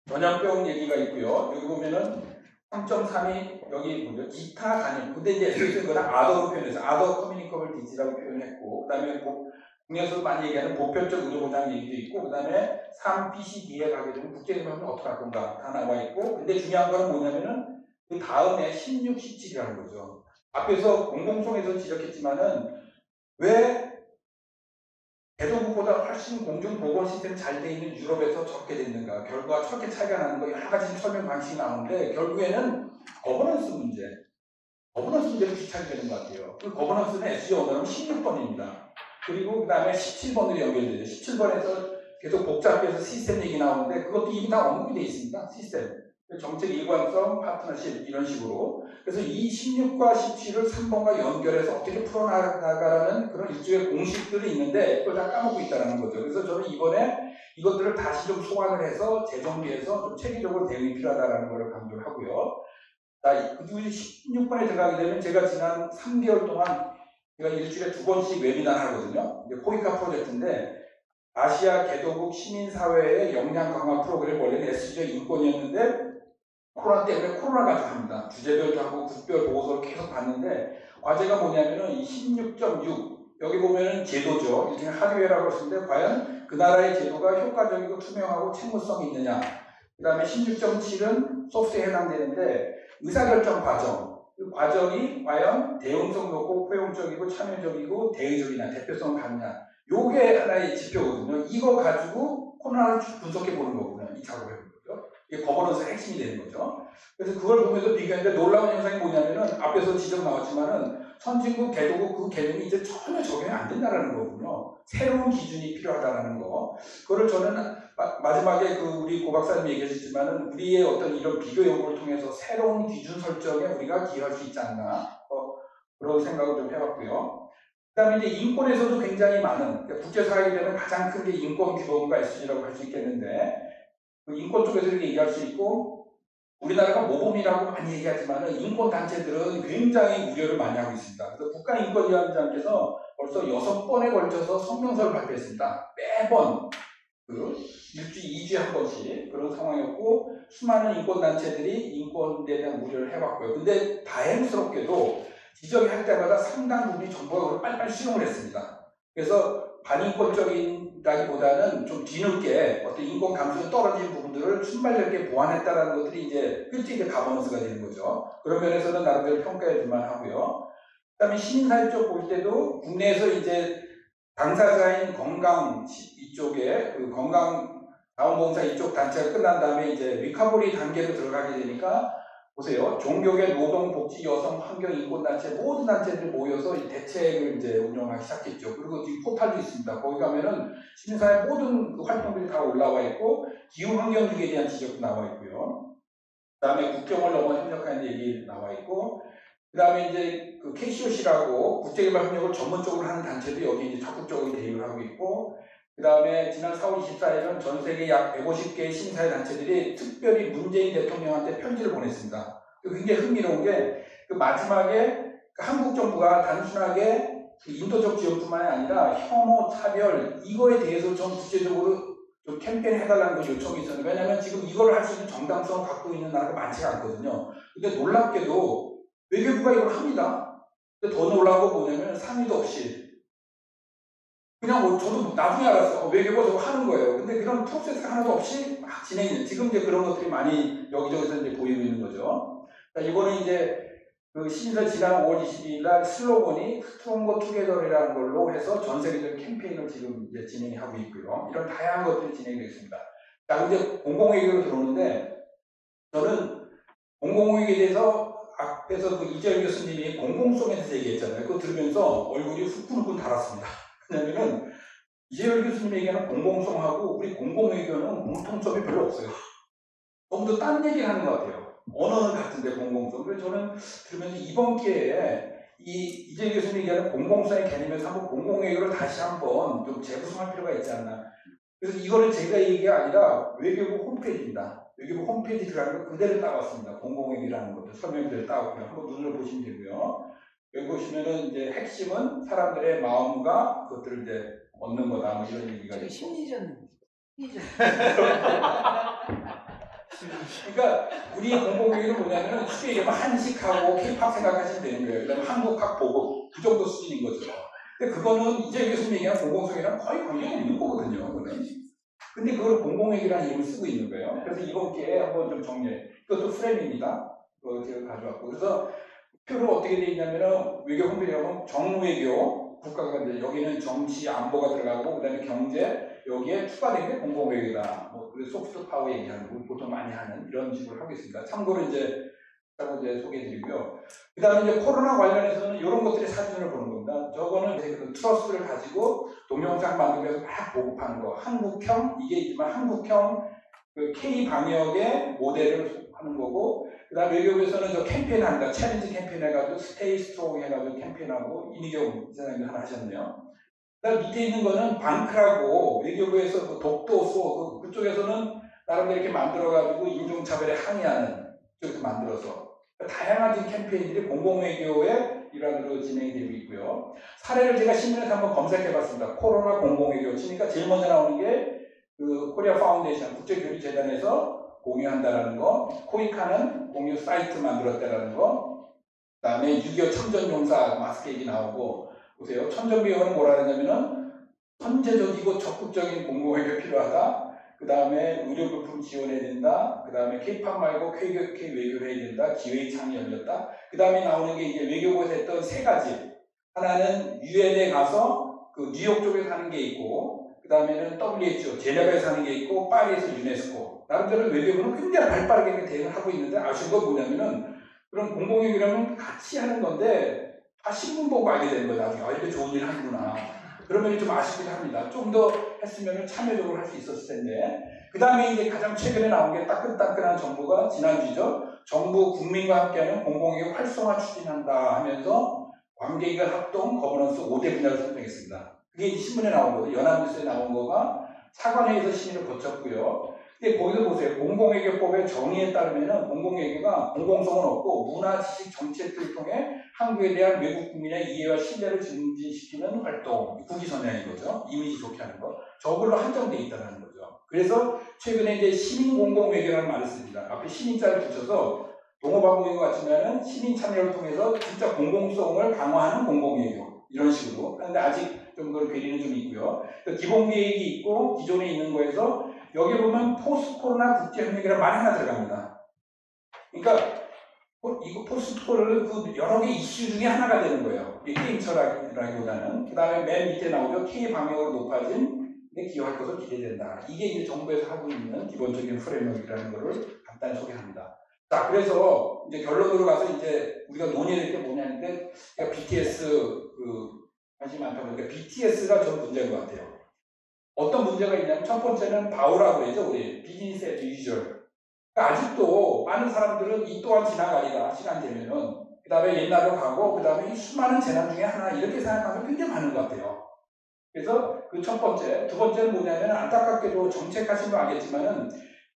전염병 얘기가 있고요. 여기 보면은 3.3이 여기 뭐죠? 기타 감염. 근데 이제 SDG는 그거랑 other로 표현해서 other communicable disease라고 표현했고, 그 다음에 국내에서 많이 얘기하는 보편적 의료보장 얘기도 있고, 그 다음에 3PCD에 가게 되면 국제기관은 어떻게 할 건가 다 나와 있고, 근데 중요한 거는 뭐냐면은 그 다음에 16, 17이라는 거죠. 앞에서 공공성에서 지적했지만은 왜 개도국보다 훨씬 공중보건 시스템이 잘돼 있는 유럽에서 적게 됐는가. 결과가 저렇게 차이가 나는 거 여러 가지 설명 방식이 나오는데 결국에는 거버넌스 문제. 거버넌스 문제로 귀착하게 되는 것 같아요. 그 거버넌스는 SDG 언어는 16번입니다. 그리고 그 다음에 17번으로 연결되죠 17번에서 계속 복잡해서 시스템 얘기 나오는데 그것도 이미 다 언급이 돼 있습니다. 시스템 정책 일관성, 파트너십 이런 식으로 그래서 이 16과 17을 3번과 연결해서 어떻게 풀어나가라는 그런 일종의 공식들이 있는데 그걸 다 까먹고 있다는 거죠. 그래서 저는 이번에 이것들을 다시 좀 소환을 해서 재정비해서 좀 체계적으로 대응이 필요하다는 걸 강조를 하고요. 자, 그리고 16번에 들어가게 되면 제가 지난 3개월 동안 제가 일주일에 두 번씩 웨비나를 하거든요. 이제 코이카 프로젝트인데 아시아 개도국 시민사회의 역량 강화 프로그램 원래는 SG의 인권이었는데 코로나 때문에 코로나까지 합니다. 주제별도 하고 국별 보고서를 계속 봤는데 과제가 뭐냐면은 이 16.6 여기 보면은 제도죠. 일종의 하드웨어라고 쓰는데 과연 그 나라의 제도가 효과적이고 투명하고 책무성이 있느냐. 그 다음에 16.7은 소프트에 해당되는데 의사결정 과정. 그 과정이 과연 대응성 높고 포용적이고 참여적이고 대의적이냐, 대표성 갖냐. 요게 하나의 지표거든요. 이거 가지고 코로나를 쭉 분석해 보는 거거든요. 이 작업을. 이게 거버넌스의 핵심이 되는 거죠. 그래서 그걸 보면서 비교했는데 놀라운 현상이 뭐냐면은 앞에서 지적 나왔지만은 선진국, 개도국 그 개념이 이제 전혀 적용이 안 된다라는 거군요. 새로운 기준이 필요하다라는 거. 그거를 저는 마, 지막에그 우리 고 박사님이 얘기하셨지만은 우리의 어떤 이런 비교 연구를 통해서 새로운 기준 설정에 우리가 기여할 수 있지 않나. 어, 그런 생각을 좀 해봤고요. 그 다음에 이제 인권에서도 굉장히 많은, 그러니까 국제사회에 되는 가장 큰 게 인권 규범과 SG라고 할 수 있겠는데, 그 인권 쪽에서 이렇게 얘기할 수 있고, 우리나라가 모범이라고 많이 얘기하지만 인권 단체들은 굉장히 우려를 많이 하고 있습니다. 그래서 국가인권위원장께서 벌써 여섯 번에 걸쳐서 성명서를 발표했습니다. 매번 그 일주, 이주에 한 번씩 그런 상황이었고, 수많은 인권단체들이 인권에 대한 우려를 해왔고요. 근데 다행스럽게도 지적이 할 때마다 상당 부분이 정부가 그걸 빨리빨리 수용을 했습니다. 그래서 반인권적 이라기보다는 좀 뒤늦게 어떤 인권 감수에 떨어진 부분들을 순발력 있게 보완했다라는 것들이 이제 이제 가버넌스가 되는 거죠. 그런 면에서는 나름대로 평가해 줄만 하고요. 그 다음에 시민사회 쪽 볼 때도 국내에서 이제 당사자인 건강 시- 이쪽에 그 건강 자원봉사 이쪽 단체가 끝난 다음에 이제 recovery 단계로 들어가게 되니까 보세요. 종교계, 노동, 복지, 여성, 환경, 인권 단체 모든 단체들이 모여서 이 대책을 이제 운영하기 시작했죠. 그리고 지금 포탈도 있습니다. 거기 가면은 시민사회 모든 그 활동들이 다 올라와 있고 기후 환경 위기에 대한 지적도 나와 있고요. 그다음에 국경을 넘어 협력하는 얘기 나와 있고 그다음에 이제 그 KCOC라고 국제개발 협력을 전문적으로 하는 단체도 여기 이제 적극적으로 대입을 하고 있고 그 다음에 지난 4월 24일은 전 세계 약 150개의 시민사회 단체들이 특별히 문재인 대통령한테 편지를 보냈습니다. 그 굉장히 흥미로운 게 그 마지막에 그 한국 정부가 단순하게 그 인도적 지원뿐만이 아니라 혐오, 차별 이거에 대해서 좀 구체적으로 좀 캠페인 해달라는 걸 요청이 있었는데 왜냐하면 지금 이걸 할 수 있는 정당성을 갖고 있는 나라가 많지가 않거든요. 근데 놀랍게도 외교부가 이걸 합니다. 근데 더 놀라운 건 뭐냐면 상의도 없이 그냥 뭐 저도 나중에 알았어요. 어, 외교부가 저거 하는 거예요. 근데 그런 프로세스가 하나도 없이 막 진행이 지금 이제 그런 것들이 많이 여기저기서 이제 보이고 있는 거죠. 자, 이번에 이제 그 시민사 지난 5월 22일 날 슬로건이 스트롱거 투게더라는 걸로 해서 전 세계적인 캠페인을 지금 이제 진행하고 있고요. 이런 다양한 것들이 진행되고 있습니다. 자, 근데 공공외교로 들어오는데 저는 공공외교에 대해서 앞에서 그 이재열 교수님이 공공성에 대해서 얘기했잖아요. 그거 들으면서 얼굴이 후끈후끈 달았습니다. 왜냐면은 이재열 교수님 얘기하는 공공성하고 우리 공공외교는 공통점이 별로 없어요. 너무 딴 얘기를 하는 것 같아요. 언어는 같은데 공공성. 그래서 저는 들으면서 이번 기회에 이 이재 교수님 얘기하는 공공성의 개념에서 한번 공공외교를 다시 한번 좀 재구성할 필요가 있지 않나. 그래서 이거는 제가 얘기가 아니라 외교부 홈페이지입니다. 외교부 홈페이지 들어가는 거 그대로 따왔습니다. 공공외교라는 것도 설명들을 따왔고요. 한번 눈으로 보시면 되고요. 여기 보시면은 이제 핵심은 사람들의 마음과 그것들을 이제 얻는 거다. 뭐 이런 얘기가 있고. 심리전 심리전 그러니까 우리 공공외교는 뭐냐면 쉽게 얘기하면 한식하고 케이팝 생각하시면 되는 거예요. 그다음에 한국학 보고 그 정도 수준인 거죠. 근데 그거는 이재 교수님 얘기하는 공공성이랑 거의 관계가 없는 거거든요. 그거는. 근데 그걸 공공외교라는 이름을 쓰고 있는 거예요. 그래서 이번 기회에 한번 좀 정리해. 이것도 프레임입니다. 그거 제가 가져왔고. 그래서 표로 어떻게 돼 있냐면은 외교 홈페이지 가면 정외교 국가가 이제 여기는 정치 안보가 들어가고 그다음에 경제 여기에 추가된 게 공공외교다. 뭐 그래서 소프트 파워 얘기하는 거 보통 많이 하는 이런 식으로 하고 있습니다. 참고로 이제 따로 이제 소개해드리고요. 그 다음에 이제 코로나 관련해서는 이런 것들이 사진을 보는 겁니다. 저거는 이제 그 TRUST를 가지고 동영상 만들면서 막 보급하는 거. 한국형 이게 있지만 한국형 그 K 방역의 모델을 하는 거고 그 다음 외교부에서는 저 캠페인 합니다. challenge 캠페인 해가지고 stay strong 해가지고 캠페인하고 이미경 이사장님 하나 하셨네요. 그 다음 밑에 있는 거는 반크라고 외교부에서 그 독도소 그, 그쪽에서는 나름대로 이렇게 만들어가지고 인종차별에 항의하는 쪽에서 만들어서 다양한 캠페인들이 공공외교의 일환으로 진행이 되고 있고요. 사례를 제가 신문에서 한번 검색해봤습니다. 코로나 공공외교 치니까 제일 먼저 나오는 게 그 Korea Foundation 국제교류재단에서 공유한다라는 거, 코이카는 공유 사이트 만들었다라는 거, 그 다음에 6.25 참전용사 마스크 얘기 나오고 보세요. 천정비원은 뭐라 하냐면은 선제적이고 적극적인 공공외교 필요하다. 그 다음에 의료부품 지원해야 된다. 그 다음에 K-팝 말고 K 외교를 해야 된다. 기회의 창이 열렸다. 그 다음에 나오는 게 이제 외교부에서 했던 세 가지. 하나는 유엔에 가서 그 뉴욕 쪽에서 하는 게 있고, 그 다음에는 WHO, 제네바에서 하는 게 있고, 파리에서 유네스코. 나름대로 외교부는 굉장히 발빠르게 대응을 하고 있는데 아쉬운 건 뭐냐면은 그런 공공외교라면 같이 하는 건데 다 신문 보고 알게 되는. 나중에. 아, 이게 좋은 일 하는구나. 그러면 좀 아쉽긴 합니다. 좀 더 했으면 참여적으로 할 수 있었을 텐데. 그 다음에 이제 가장 최근에 나온 게 따끈따끈한 정보가 지난주죠. 정부 국민과 함께하는 공공외교 활성화 추진한다 하면서 관계기관 합동 거버넌스 5대 분야를 설정했습니다. 그게 신문에 나온 거고 연합뉴스에 나온 거가 차관회의에서 심의를 거쳤고요. 근데 거기서 보세요. 공공외교법의 정의에 따르면은 공공외교가 공공성은 없고 문화, 지식, 정책들을 통해 한국에 대한 외국 국민의 이해와 신뢰를 증진시키는 활동, 국위 선양인 거죠. 이미지 좋게 하는 거. 저걸로 한정돼 있다는 거죠. 그래서 최근에 이제 시민 공공 외교라는 말을 씁니다. 앞에 시민자를 붙여서 동호방공인 것 같지만은 시민 참여를 통해서 진짜 공공성을 강화하는 공공 외교 이런 식으로. 그런데 아직 좀 그런 괴리는 좀 있고요. 기본 계획이 있고 기존에 있는 거에서 여기 보면 포스트 코로나 국제 협력이라는 말이 하나 들어갑니다. 그러니까 어, 이거 포스트 코로나는 그 여러 개 이슈 중에 하나가 되는 거예요. 이게 game changer라기보다는. 그 다음에 맨 밑에 나오죠. K 방역으로 높아진 데 기여할 것을 기대된다. 이게 이제 정부에서 하고 있는 기본적인 framework라는 것을 간단히 소개합니다. 자, 그래서 이제 결론으로 가서 이제 우리가 논의해야 될게 뭐냐는데, 그러니까 BTS 그 관심이 많다 보니까 BTS가 전 문제인 것 같아요. 어떤 문제가 있냐면 첫 번째는 BAU라고 그러죠. 우리 business as usual. 그러니까 아직도 많은 사람들은 이 또한 지나가리라 시간 되면은 그 다음에 옛날로 가고 그 다음에 이 수많은 재난 중에 하나 이렇게 생각하면 굉장히 많은 것 같아요. 그래서 그 첫 번째, 두 번째는 뭐냐면 안타깝게도 정책하신 거 알겠지만은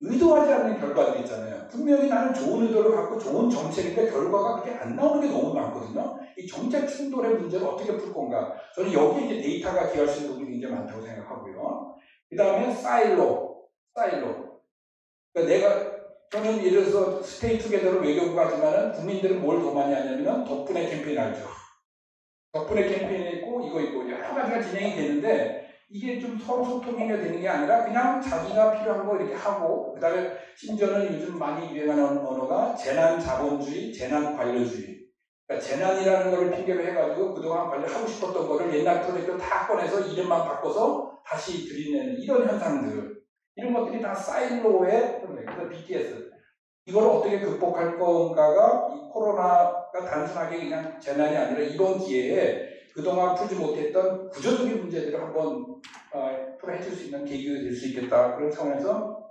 의도하지 않는 결과들이 있잖아요. 분명히 나는 좋은 의도를 갖고 좋은 정책인데 결과가 그렇게 안 나오는 게 너무 많거든요. 이 정책 충돌의 문제를 어떻게 풀 건가? 저는 여기에 이제 데이터가 기여할 수 있는 부분이 굉장히 많다고 생각하고요. 그 다음에 사일로, 사일로. 그러니까 내가 저는 예를 들어서 스테이 투게더로 외교부 가지만은 국민들은 뭘 더 많이 하냐면은 덕분에 캠페인 알죠. 덕분에 캠페인이 있고 이거 있고 여러 가지가 진행이 되는데 이게 좀 서로 소통이 되는 게 아니라 그냥 자기가 필요한 거 이렇게 하고 그다음에 심지어는 요즘 많이 유행하는 언어가 재난 자본주의, 재난 관료주의. 그러니까 재난이라는 걸 핑계로 해가지고 그동안 관리 하고 싶었던 거를 옛날 프로젝트 다 꺼내서 이름만 바꿔서 다시 들이내는 이런 현상들. 이런 것들이 다 사일로의 그래서 BTS 이걸 어떻게 극복할 건가가 이 코로나가 단순하게 그냥 재난이 아니라 이번 기회에 그동안 풀지 못했던 구조적인 문제들을 한번 어, 풀어해줄 수 있는 계기가 될 수 있겠다 그런 차원에서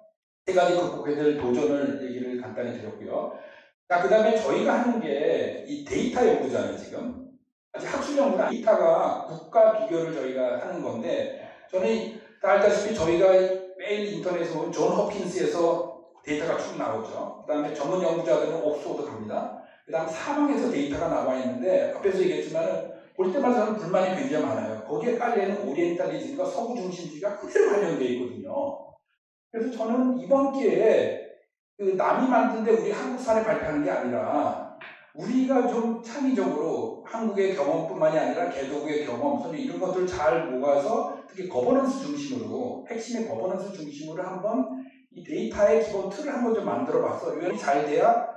세 가지 극복해야 될 도전을 얘기를 간단히 드렸고요. 자, 그 다음에 저희가 하는 게 이 데이터 연구잖아요, 지금. 아직 학술 연구는 데이터가 국가 비교를 저희가 하는 건데, 저는 다 알다시피 저희가 매일 인터넷에 보면 존스 홉킨스에서 데이터가 쭉 나오죠. 그 다음에 전문 연구자들은 옥스퍼드 갑니다. 그 다음 사망에서 데이터가 나와 있는데, 앞에서 얘기했지만, 볼 때마다 저는 불만이 굉장히 많아요. 거기에 깔려있는 오리엔탈리즘과 서구 중심주의가 그대로 반영되어 있거든요. 그래서 저는 이번 기회에 그 남이 만든 데 우리 한국산에 발표하는 게 아니라 우리가 좀 창의적으로 한국의 경험뿐만이 아니라 개도국의 경험, 소위 이런 것들을 잘 모아서 특히 거버넌스 중심으로 핵심의 거버넌스 중심으로 한번 이 데이터의 기본 틀을 한번 좀 만들어 봤어. 이게 잘 돼야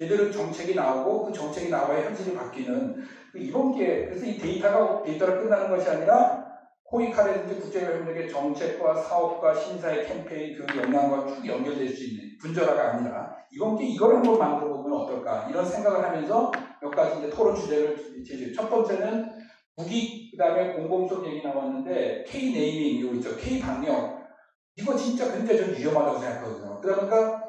제대로 정책이 나오고 그 정책이 나와야 현실이 바뀌는 그 이번 기회 그래서 이 데이터가 데이터로 끝나는 것이 아니라 코이카라든지 국제협력의 정책과 사업과 시민사회의 캠페인 그 역량과 쭉 연결될 수 있는 분절화가 아니라 이번 기회 이걸 한번 만들어 보면 어떨까 이런 생각을 하면서 몇 가지 이제 토론 주제를 제시. 첫 번째는 국익 그다음에 공공성 얘기 나왔는데 K naming 이거 있죠 K 방역 이거 진짜 굉장히 좀 위험하다고 생각하거든요. 그러다 보니까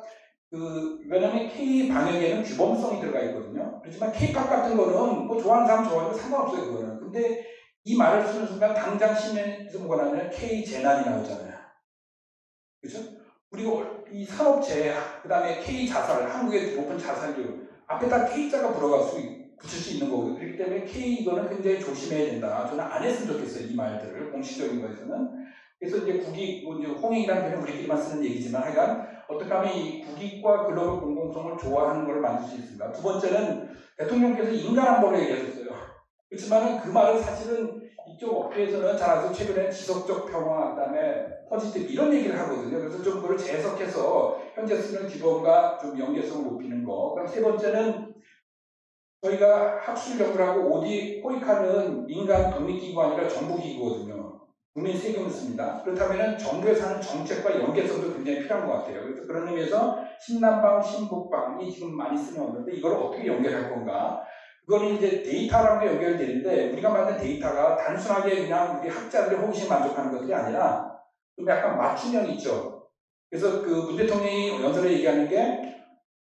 그 왜냐면 K 방역에는 규범성이 들어가 있거든요. 그렇지만 K-팝 같은 거는 뭐 좋아하는 사람 거 상관없어요 그거는. 근데 이 말을 쓰는 순간 당장 시민에서 뭐가 나면 K 재난이 나오잖아요. 그죠? 그리고 이 산업재해, 그 다음에 K 자살, 한국의 높은 자살률 앞에다 K자가 들어갈 수 있- 붙일 수 있는 거거든요. 그렇기 때문에 K 이거는 굉장히 조심해야 된다. 저는 안 했으면 좋겠어요. 이 말들을 공식적인 거에서는. 그래서 이제 국익, 뭐 홍익이라는 표현은 우리끼리만 쓰는 얘기지만 하여간 어떻게 하면 이 국익과 글로벌 공공성을 좋아하는 걸 만들 수 있습니다. 두 번째는 대통령께서 인간 한 번에 얘기하셨어요. 그렇지만은 그 말은 사실은 이쪽 업계에서는 잘 아서 최근에 지속적 평화, 그다음에 퍼지티브 이런 얘기를 하거든요. 그래서 좀 그걸 재해석해서 현재 쓰는 규범과 좀 연계성을 높이는 거. 그럼 세 번째는 저희가 학술 연구를 하고 오디 포이카는 민간 독립기구가 아니라 정부기구거든요. 국민 세금을 씁니다. 그렇다면 정부에서 하는 정책과 연계성도 굉장히 필요한 것 같아요. 그래서 그런 의미에서 신남방, 신북방이 지금 많이 쓰는 언어인데 이걸 어떻게 연결할 건가? 그거는 이제 데이터랑 연결되는데 우리가 만든 데이터가 단순하게 그냥 우리 학자들의 호기심 만족하는 것들이 아니라 좀 약간 맞춤형이 있죠. 그래서 그 문 대통령이 연설에 얘기하는 게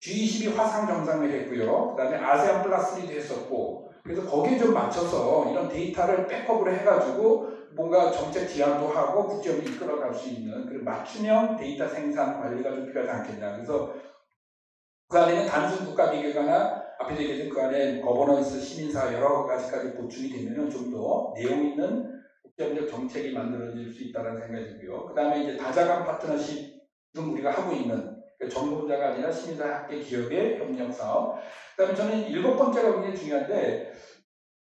G20이 화상 정상회를 했고요. 그 다음에 아세안 플러스 1도 했었고 그래서 거기에 좀 맞춰서 이런 데이터를 백업으로 해가지고 뭔가 정책 지향도 하고 국정을 이끌어갈 수 있는 그런 맞춤형 데이터 생산 관리가 좀 필요하지 않겠냐. 그래서 그 안에는 단순 국가 비교가나 앞에서 얘기했던 그 안에 거버넌스, 시민사 여러 가지까지 보충이 되면은 좀더 내용 있는 국제적 정책이 만들어질 수 있다는 생각이 들고요. 그 다음에 이제 다자간 파트너십 지금 우리가 하고 있는 그러니까 분야가 아니라 시민사 학계 기업의 협력 사업. 그 다음에 저는 일곱 번째가 굉장히 중요한데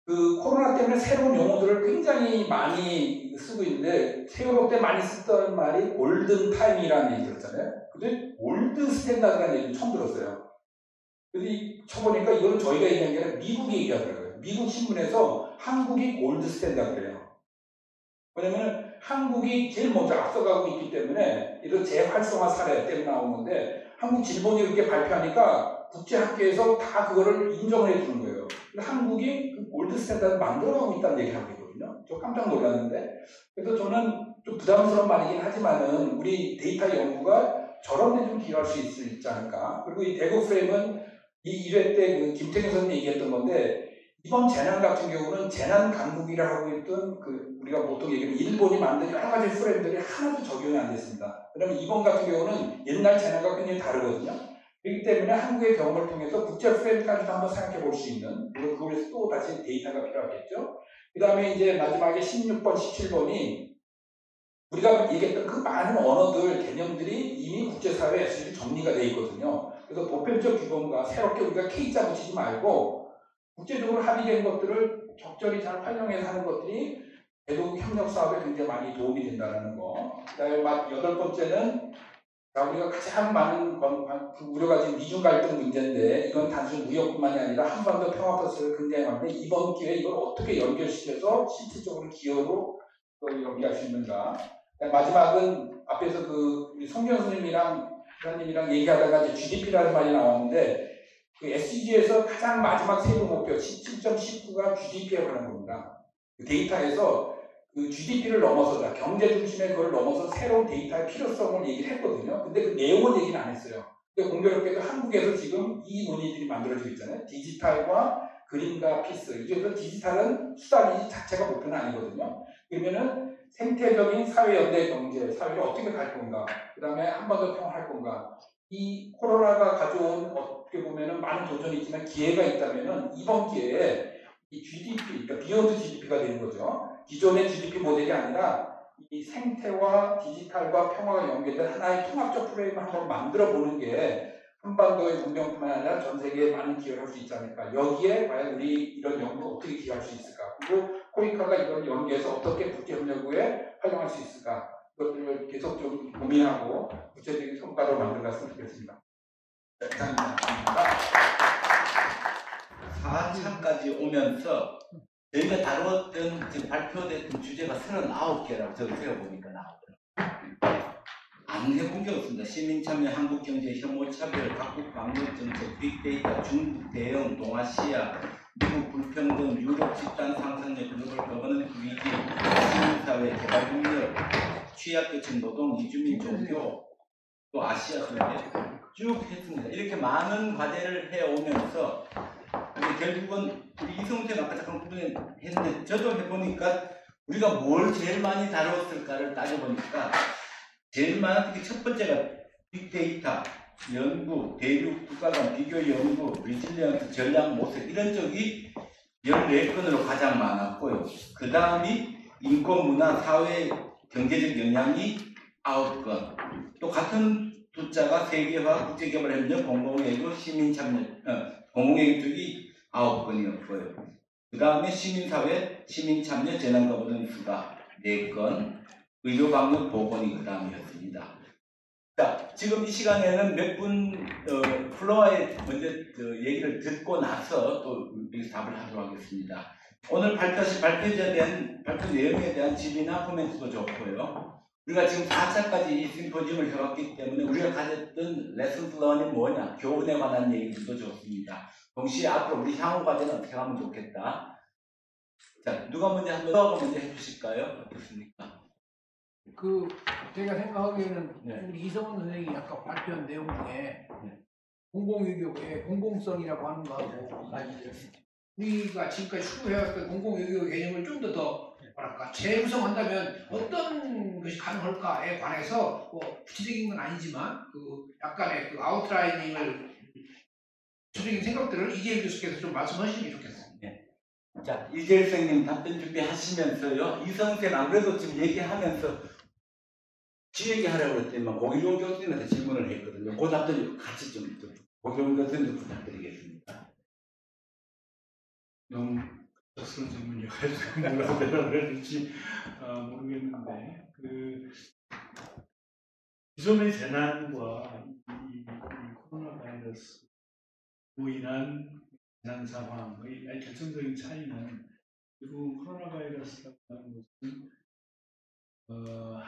그 코로나 때문에 새로운 용어들을 굉장히 많이 쓰고 있는데 세월호 때 많이 쓰던 말이 골든 타임이라는 얘기 들었잖아요. 근데 gold standard라는 얘기 처음 들었어요. 근데 이- 쳐보니까 이거는 저희가 얘기한 게 아니라 미국이 얘기하더라고요. 미국 신문에서 한국이 gold standard래요. 왜냐면 한국이 제일 먼저 앞서가고 있기 때문에 이런 재활성화 사례 때문에 나오는데 한국 질본이 이렇게 발표하니까 국제학계에서 다 그거를 인정을 해주는 거예요. 한국이 그 gold standard 만들어가고 있다는 얘기를 하고 있거든요. 저 깜짝 놀랐는데. 그래서 저는 좀 부담스러운 말이긴 하지만은 우리 데이터 연구가 저런 데 좀 기여할 수 있, 있지 않을까. 그리고 이 대구 프레임은 이 1회 때 그 김태경 선생님이 얘기했던 건데 이번 재난 같은 경우는 재난 강국이라 하고 있던 그 우리가 보통 얘기하면 일본이 만든 여러 가지 프레임들이 하나도 적용이 안 됐습니다. 그러면 이번 같은 경우는 옛날 재난과 굉장히 다르거든요. 그렇기 때문에 한국의 경험을 통해서 국제 프레임까지도 한번 생각해 볼 수 있는 물론 위해서 또 다시 데이터가 필요하겠죠. 그 다음에 이제 마지막에 16번, 17번이 우리가 얘기했던 그 많은 언어들, 개념들이 이미 국제사회에 사실 정리가 돼 있거든요. 그래서 보편적 규범과 새롭게 우리가 K자 붙이지 말고 국제적으로 합의된 것들을 적절히 잘 활용해서 하는 것들이 대북 협력 사업에 굉장히 많이 도움이 된다는 거. 그다음에 막 여덟 번째는 자, 우리가 가장 많은 건, 그 우려가 지금 미중 갈등 문제인데 이건 단순 무역뿐만이 아니라 한반도 평화 프로세스를 굉장히 많은데 이번 기회에 이걸 어떻게 연결시켜서 실질적으로 기여로 또 연기할 수 있는가. 그다음에 마지막은 앞에서 그 송경 선생님이랑 기사님이랑 얘기하다가 이제 GDP라는 말이 나왔는데 그 SDG에서 가장 마지막 세부 목표 17.19가 GDP에 관한 겁니다. 그 데이터에서 그 GDP를 넘어서 다 경제 중심의 그걸 넘어서 새로운 데이터의 필요성을 얘기를 했거든요. 근데 그 내용은 얘기는 안 했어요. 근데 공교롭게도 한국에서 지금 이 논의들이 만들어지고 있잖아요. 디지털과 green과 peace. 이제부터 디지털은 수단이 자체가 목표는 아니거든요. 그러면은 생태적인 사회 연대 경제, 사회를 어떻게 갈 건가, 그 다음에 한 번 더 평화할 건가. 이 코로나가 가져온 어떻게 보면은 많은 도전이 있지만 기회가 있다면은 이번 기회에 이 GDP, 그러니까 beyond GDP가 되는 거죠. 기존의 GDP 모델이 아니라 이 생태와 디지털과 평화가 연계된 하나의 통합적 프레임을 한번 만들어 보는 게 한반도의 문명뿐만 아니라 전 세계에 많은 기여를 할 수 있지 않을까. 여기에 과연 우리 이런 연구가 어떻게 기여할 수 있을까. 그리고 코이카가 이런 연계에서 어떻게 국제협력에 활용할 수 있을까. 그것들을 계속 좀 고민하고 구체적인 성과로 만들어갔으면 좋겠습니다. 네, 감사합니다. 4차까지 오면서 저희가 다뤘던 지금 발표됐던 주제가 39개라고 저기 제가 보니까 나오더라고요. 안 해본 게 없습니다. 시민참여, 한국경제, 혐오차별, 각국 방역정책, 빅데이터, 중국 대응, 동아시아, 미국 불평등, 유럽 집단 상승력, 글로벌 거버넌스 위기, 시민사회, 개발협력, 취약계층 노동, 이주민 종교, 또 아시아 소재 쭉 했습니다. 이렇게 많은 과제를 해오면서 결국은 우리 이성태 아까 잠깐 구분했는데 저도 해보니까 우리가 뭘 제일 많이 다뤘을까를 따져보니까 제일 많은 특히 첫 번째가 빅데이터, 연구, 대륙 국가 간 비교 연구, resilience, 전략 모색 이런 쪽이 14건으로 가장 많았고요. 그 다음이 인권, 문화, 사회, 경제적 영향이 9건. 또 같은 숫자가 세계화, 국제개발협력, 공공외교, 시민참여, 어, 공공외교 쪽이 아홉 건이었고요. 그 다음에 시민사회, 시민참여, 재난거버넌스가 네 건, 의료방역 보건이 그 다음이었습니다. 자, 지금 이 시간에는 몇 분, 어, 플로어에 먼저 그 얘기를 듣고 나서 또 답을 하도록 하겠습니다. 오늘 발표시 발표에 대한, 발표 내용에 대한 질의나 코멘트도 좋고요. 우리가 지금 4차까지 이 심포지움을 해왔기 때문에 우리가 가졌던 lessons learning 뭐냐, 교훈에 관한 얘기들도 좋습니다. 동시에 앞으로 우리 향후 과제는 어떻게 하면 좋겠다. 자, 누가 먼저 한번 누가 먼저 해주실까요? 어떻습니까? 그 제가 생각하기에는 네. 우리 이성원 선생님이 아까 발표한 내용 중에 네. 공공외교의 공공성이라고 하는 거하고 우리가 지금까지 추구해왔던 공공유교 개념을 좀 더더 뭐랄까 재구성한다면 어떤 것이 가능할까에 관해서 뭐 구체적인 건 아니지만 그 약간의 그 아웃라이닝을 구체적인 생각들을 이재일 교수께서 좀 말씀하시는 게 좋겠습니다. 자, 이재일 선생님 답변 준비하시면서요. 이성쌤 안 그래도 지금 얘기하면서 지 얘기하라고 그랬더니만 고기룡 교수님한테 질문을 했거든요. 그 답변 같이 좀좀 고기룡 교수님 부탁드리겠습니다. 너 무 낯선 질문이어가지고 뭐라고 대답을 해야 될지 아, 모르겠는데. 그 기존의 재난과 이, 이 코로나 바이러스로 인한 재난 상황의 결정적인 차이는 결국 코로나 바이러스라고 하는 것은 어,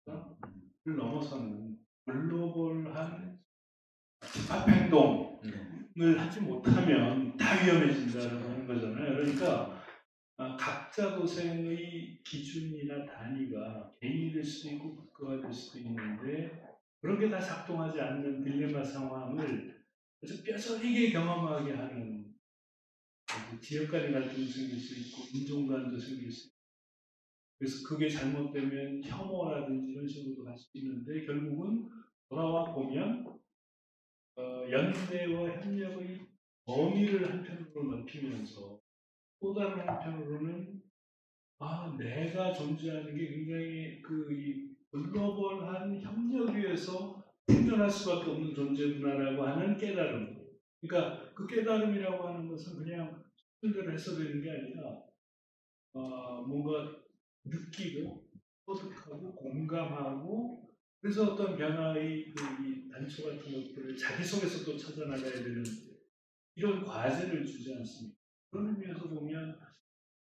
한을 넘어서는 글로벌한 집합 행동 을 하지 못하면 다 위험해진다는 거잖아요. 그러니까 아, 각 학자 도생의 기준이나 단위가 개인이 될 수도 있고 국가가 될 수도 있는데 그런 게 다 작동하지 않는 딜레마 상황을 아주 뼈저리게 경험하게 하는 그 지역 간의 갈등이 생길 수 있고 인종 간도 생길 수 있고 그래서 그게 잘못되면 혐오라든지 이런 식으로 갈 수 있는데 결국은 돌아와 보면 어, 연대와 협력의 범위를 한편으로 넓히면서 또 다른 한편으로는 아 내가 존재하는 게 굉장히 그이 글로벌한 협력 위에서 생존할 수밖에 없는 존재구나라고 하는 깨달음. 그러니까 그 깨달음이라고 하는 것은 그냥 순대로 해석되는 게 아니라 어, 뭔가 느끼고 소득하고 공감하고 그래서 어떤 변화의 그이 단초 같은 것들을 자기 속에서 또 찾아나가야 되는 이런 과제를 주지 않습니까? 그런 의미에서 보면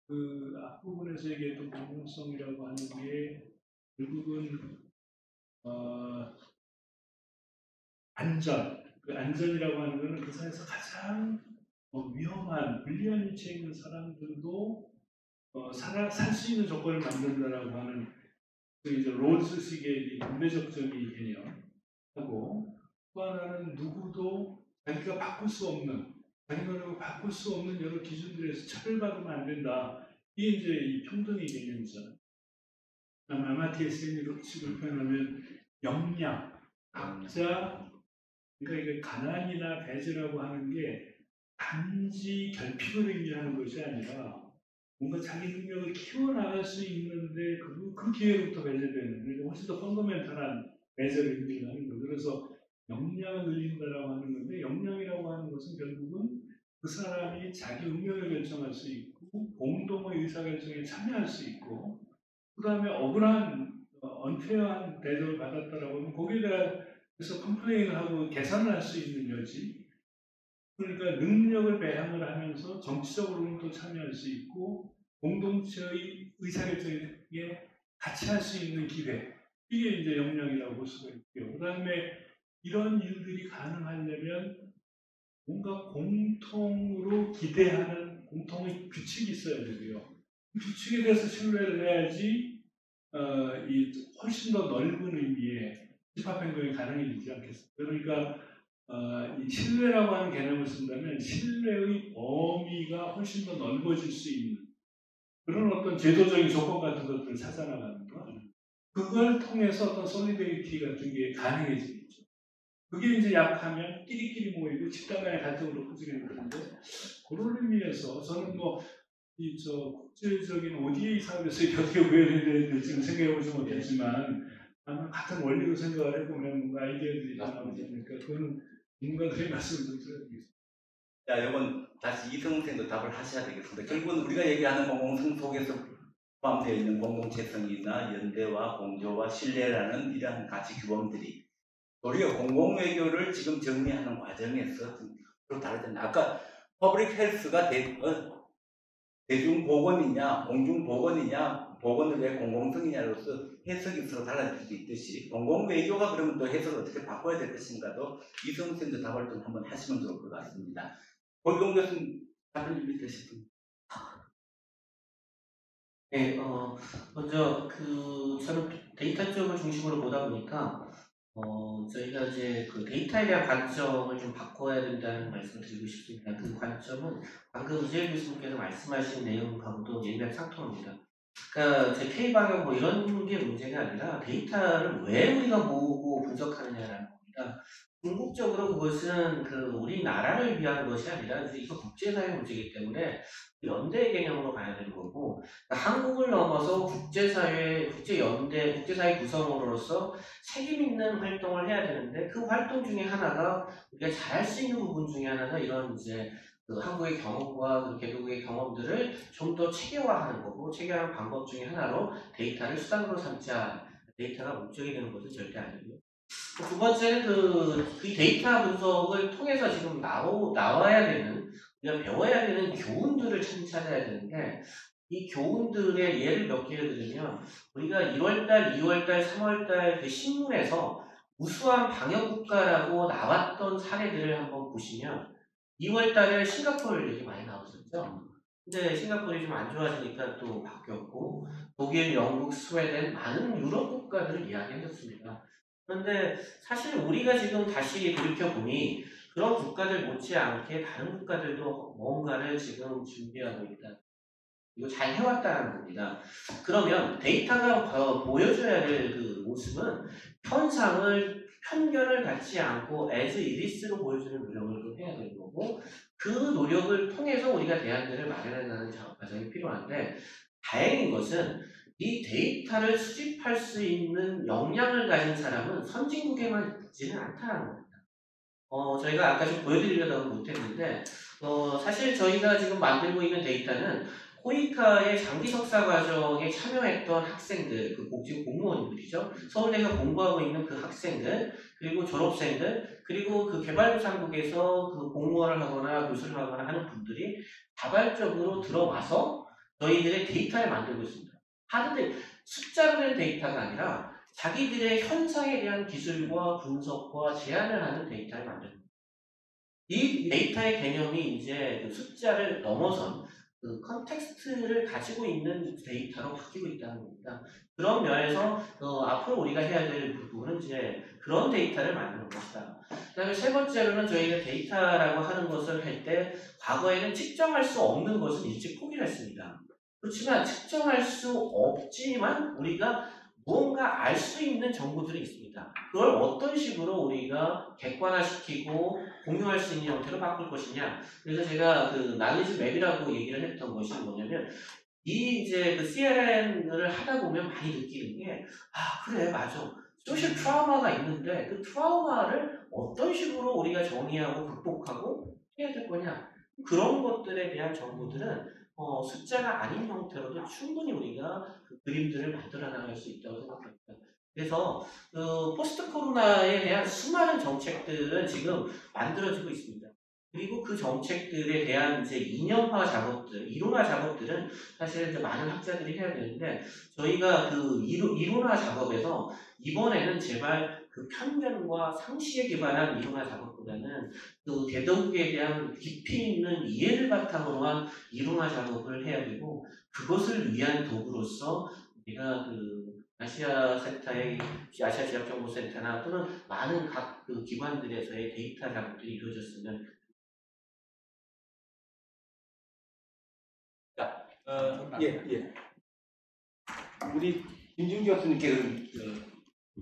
그 앞부분에서 얘기했던 공공성이라고 하는 게 결국은 어, 안전, 그 안전이라고 하는 것은 그 사회에서 가장 어, 위험한 불리한 위치에 있는 사람들도 어, 살아 살수 있는 조건을 만든다라고 하는 그 이제 롤스식의 분배적정의 개념하고 또 하나는 누구도 자기가 바꿀 수 없는 자기 노력을 바꿀 수 없는 여러 기준들에서 처벌받으면 안 된다. 이게 이제 이 평등의 개념이잖아요. 센으로 식으로 표현하면 역량, 각자, 그러니까 이게 가난이나 배제라고 하는 게 단지 결핍을 의미하는 것이 아니라 뭔가 자기 능력을 키워나갈 수 있는데 그, 그 기회부터 배제되는 그러니까 훨씬 더 펀더멘탈한 배제를 의미하는 거죠. 그래서 역량을 늘린다라고 하는 건데 역량이라고 하는 것은 결국은 그 사람이 자기 운명을 결정할 수 있고 공동의 의사결정에 참여할 수 있고 그 다음에 억울한 어, 언페어한 대접을 받았다라고 하면 거기에 대해서 컴플레인을 하고 개선을 할 수 있는 여지 그러니까 능력을 배양을 하면서 정치적으로는 또 참여할 수 있고 공동체의 의사결정에 같이 할 수 있는 기회 이게 이제 역량이라고 볼 수가 있고요. 그 다음에 이런 일들이 가능하려면 뭔가 공통으로 기대하는 공통의 규칙이 있어야 되고요. 그 규칙에 대해서 신뢰를 해야지 어, 이 훨씬 더 넓은 의미의 집합 행동이 가능해지지 않겠습니까? 그러니까 어, 이 신뢰라고 하는 개념을 쓴다면 신뢰의 범위가 훨씬 더 넓어질 수 있는 그런 어떤 제도적인 조건 같은 것들을 찾아나가는 것. 그걸 통해서 어떤 solidarity 같은 게 가능해지겠죠. 그게 이제 약하면 끼리끼리 모이고 집단 간의 갈등으로 커지게 되는데 그런 의미에서 저는 뭐 이 저 국제적인 ODA 사업에서 어떻게 구현해야 될지는 생각해 보지 못했지만 아마 같은 원리로 생각을 해보면 뭔가 아이디어들이 다 나오지 않을까 그거는 전문가들의 말씀을 좀 들어야겠습니다. 자, 이건 다시 이승훈 선생도 답을 하셔야 되겠습니다. 결국은 우리가 얘기하는 공공성 속에서 포함되어 있는 공동체성이나 연대와 공조와 신뢰라는 이러한 가치 규범들이 우리가 공공외교를 지금 정리하는 과정에서 좀 다르잖아요. 아까 public health가 대, 어, 대중보건이냐, 공중보건이냐, 보건을 왜 공공성이냐로서 해석이 서로 달라질 수도 있듯이 공공외교가 그러면 또 해석을 어떻게 바꿔야 될 것인가도 이승훈 선생도 답을 좀 한번 하시면 좋을 것 같습니다. 골동 교수님 답을 준비되셨습니다. 네, 어, 먼저 그 저는 데이터 쪽을 중심으로 보다 보니까 어, 저희가 이제 그 데이터에 대한 관점을 좀 바꿔야 된다는 말씀을 드리고 싶습니다. 그 관점은 방금 이재일 교수님께서 말씀하신 내용하고도 일맥 상통합니다. 그러니까 제 K 방역 뭐 이런 게 문제가 아니라 데이터를 왜 우리가 모으고 분석하느냐라는 겁니다. 궁극적으로 그것은 그 우리나라를 위한 것이 아니라 이거 국제사회 문제이기 때문에 연대 개념으로 가야 되는 거고 그러니까 한국을 넘어서 국제사회, 국제연대, 국제사회 구성으로서 책임 있는 활동을 해야 되는데 그 활동 중에 하나가 우리가 잘할 수 있는 부분 중에 하나가 이런 이제 그 한국의 경험과 그 개도국의 경험들을 좀 더 체계화하는 거고 체계화하는 방법 중에 하나로 데이터를 수단으로 삼자 데이터가 목적이 되는 것은 절대 아니고요. 두 번째는 그, 그 데이터 분석을 통해서 지금 나오, 나와야 되는 우리가 배워야 되는 교훈들을 참 찾아야 되는데 이 교훈들의 예를 몇 개를 들면 우리가 1월달, 2월달, 3월달 그 신문에서 우수한 방역 국가라고 나왔던 사례들을 한번 보시면 2월달에 싱가포르 얘기 많이 나왔었죠. 근데 싱가포르이 좀 안 좋아지니까 또 바뀌었고 독일, 영국, 스웨덴 많은 유럽 국가들을 이야기했었습니다. 그런데 사실 우리가 지금 다시 돌이켜보니 그런 국가들 못지않게 다른 국가들도 뭔가를 지금 준비하고 있다. 이거 잘 해왔다는 겁니다. 그러면 데이터가 어, 보여줘야 될 그 모습은 현상을 편견을 갖지 않고 as it is로 보여주는 노력을 좀 해야 되는 거고 그 노력을 통해서 우리가 대안들을 마련해가는 작업 과정이 필요한데 다행인 것은 이 데이터를 수집할 수 있는 역량을 가진 사람은 선진국에만 있지는 않다는 겁니다. 어, 저희가 아까 좀 보여드리려다가 못했는데 어, 사실 저희가 지금 만들고 있는 데이터는 코이카의 장기 석사 과정에 참여했던 학생들, 그 복지 공무원들이죠. 서울대가 공부하고 있는 그 학생들, 그리고 졸업생들, 그리고 그 개발도상국에서 그 공무원을 하거나 교수를 하거나 하는 분들이 자발적으로 들어와서 저희들의 데이터를 만들고 있습니다. 하는데 숫자로 된 데이터가 아니라 자기들의 현상에 대한 기술과 분석과 제안을 하는 데이터를 만듭니다. 이 데이터의 개념이 이제 그 숫자를 넘어선 그 context를 가지고 있는 데이터로 바뀌고 있다는 겁니다. 그런 면에서 어, 앞으로 우리가 해야 될 부분은 이제 그런 데이터를 만드는 것이다. 그다음에 세 번째로는 저희가 데이터라고 하는 것을 할 때 과거에는 측정할 수 없는 것은 일찍 포기를 했습니다. 그렇지만 측정할 수 없지만 우리가 무언가 알 수 있는 정보들이 있습니다. 그걸 어떤 식으로 우리가 객관화시키고 공유할 수 있는 형태로 바꿀 것이냐. 그래서 제가 그 knowledge map이라고 얘기를 했던 것이 뭐냐면 이 이제 그 CRN을 하다 보면 많이 느끼는 게 아 그래 맞아 social trauma가 있는데 그 트라우마를 어떤 식으로 우리가 정의하고 극복하고 해야 될 거냐 그런 것들에 대한 정보들은 어, 숫자가 아닌 형태로도 충분히 우리가 그 그림들을 만들어 나갈 수 있다고 생각합니다. 그래서 그 post 코로나에 대한 수많은 정책들은 지금 만들어지고 있습니다. 그리고 그 정책들에 대한 이제 이념화 작업들, 이론화 작업들은 사실 이제 많은 학자들이 해야 되는데 저희가 그 이론, 이론화 작업에서 이번에는 제발 그 편견과 상식에 기반한 이론화 작업 보다는 그 대덕에 대한 깊이 있는 이해를 바탕으로 한 이론화 작업을 해야 되고 그것을 위한 도구로서 우리가 그 아시아 센터의 아시아 지역 정보 센터나 또는 많은 각 그 기관들에서의 데이터 작업들이 이루어졌으면 어, 예, 예. 우리 김준 교수님께 그,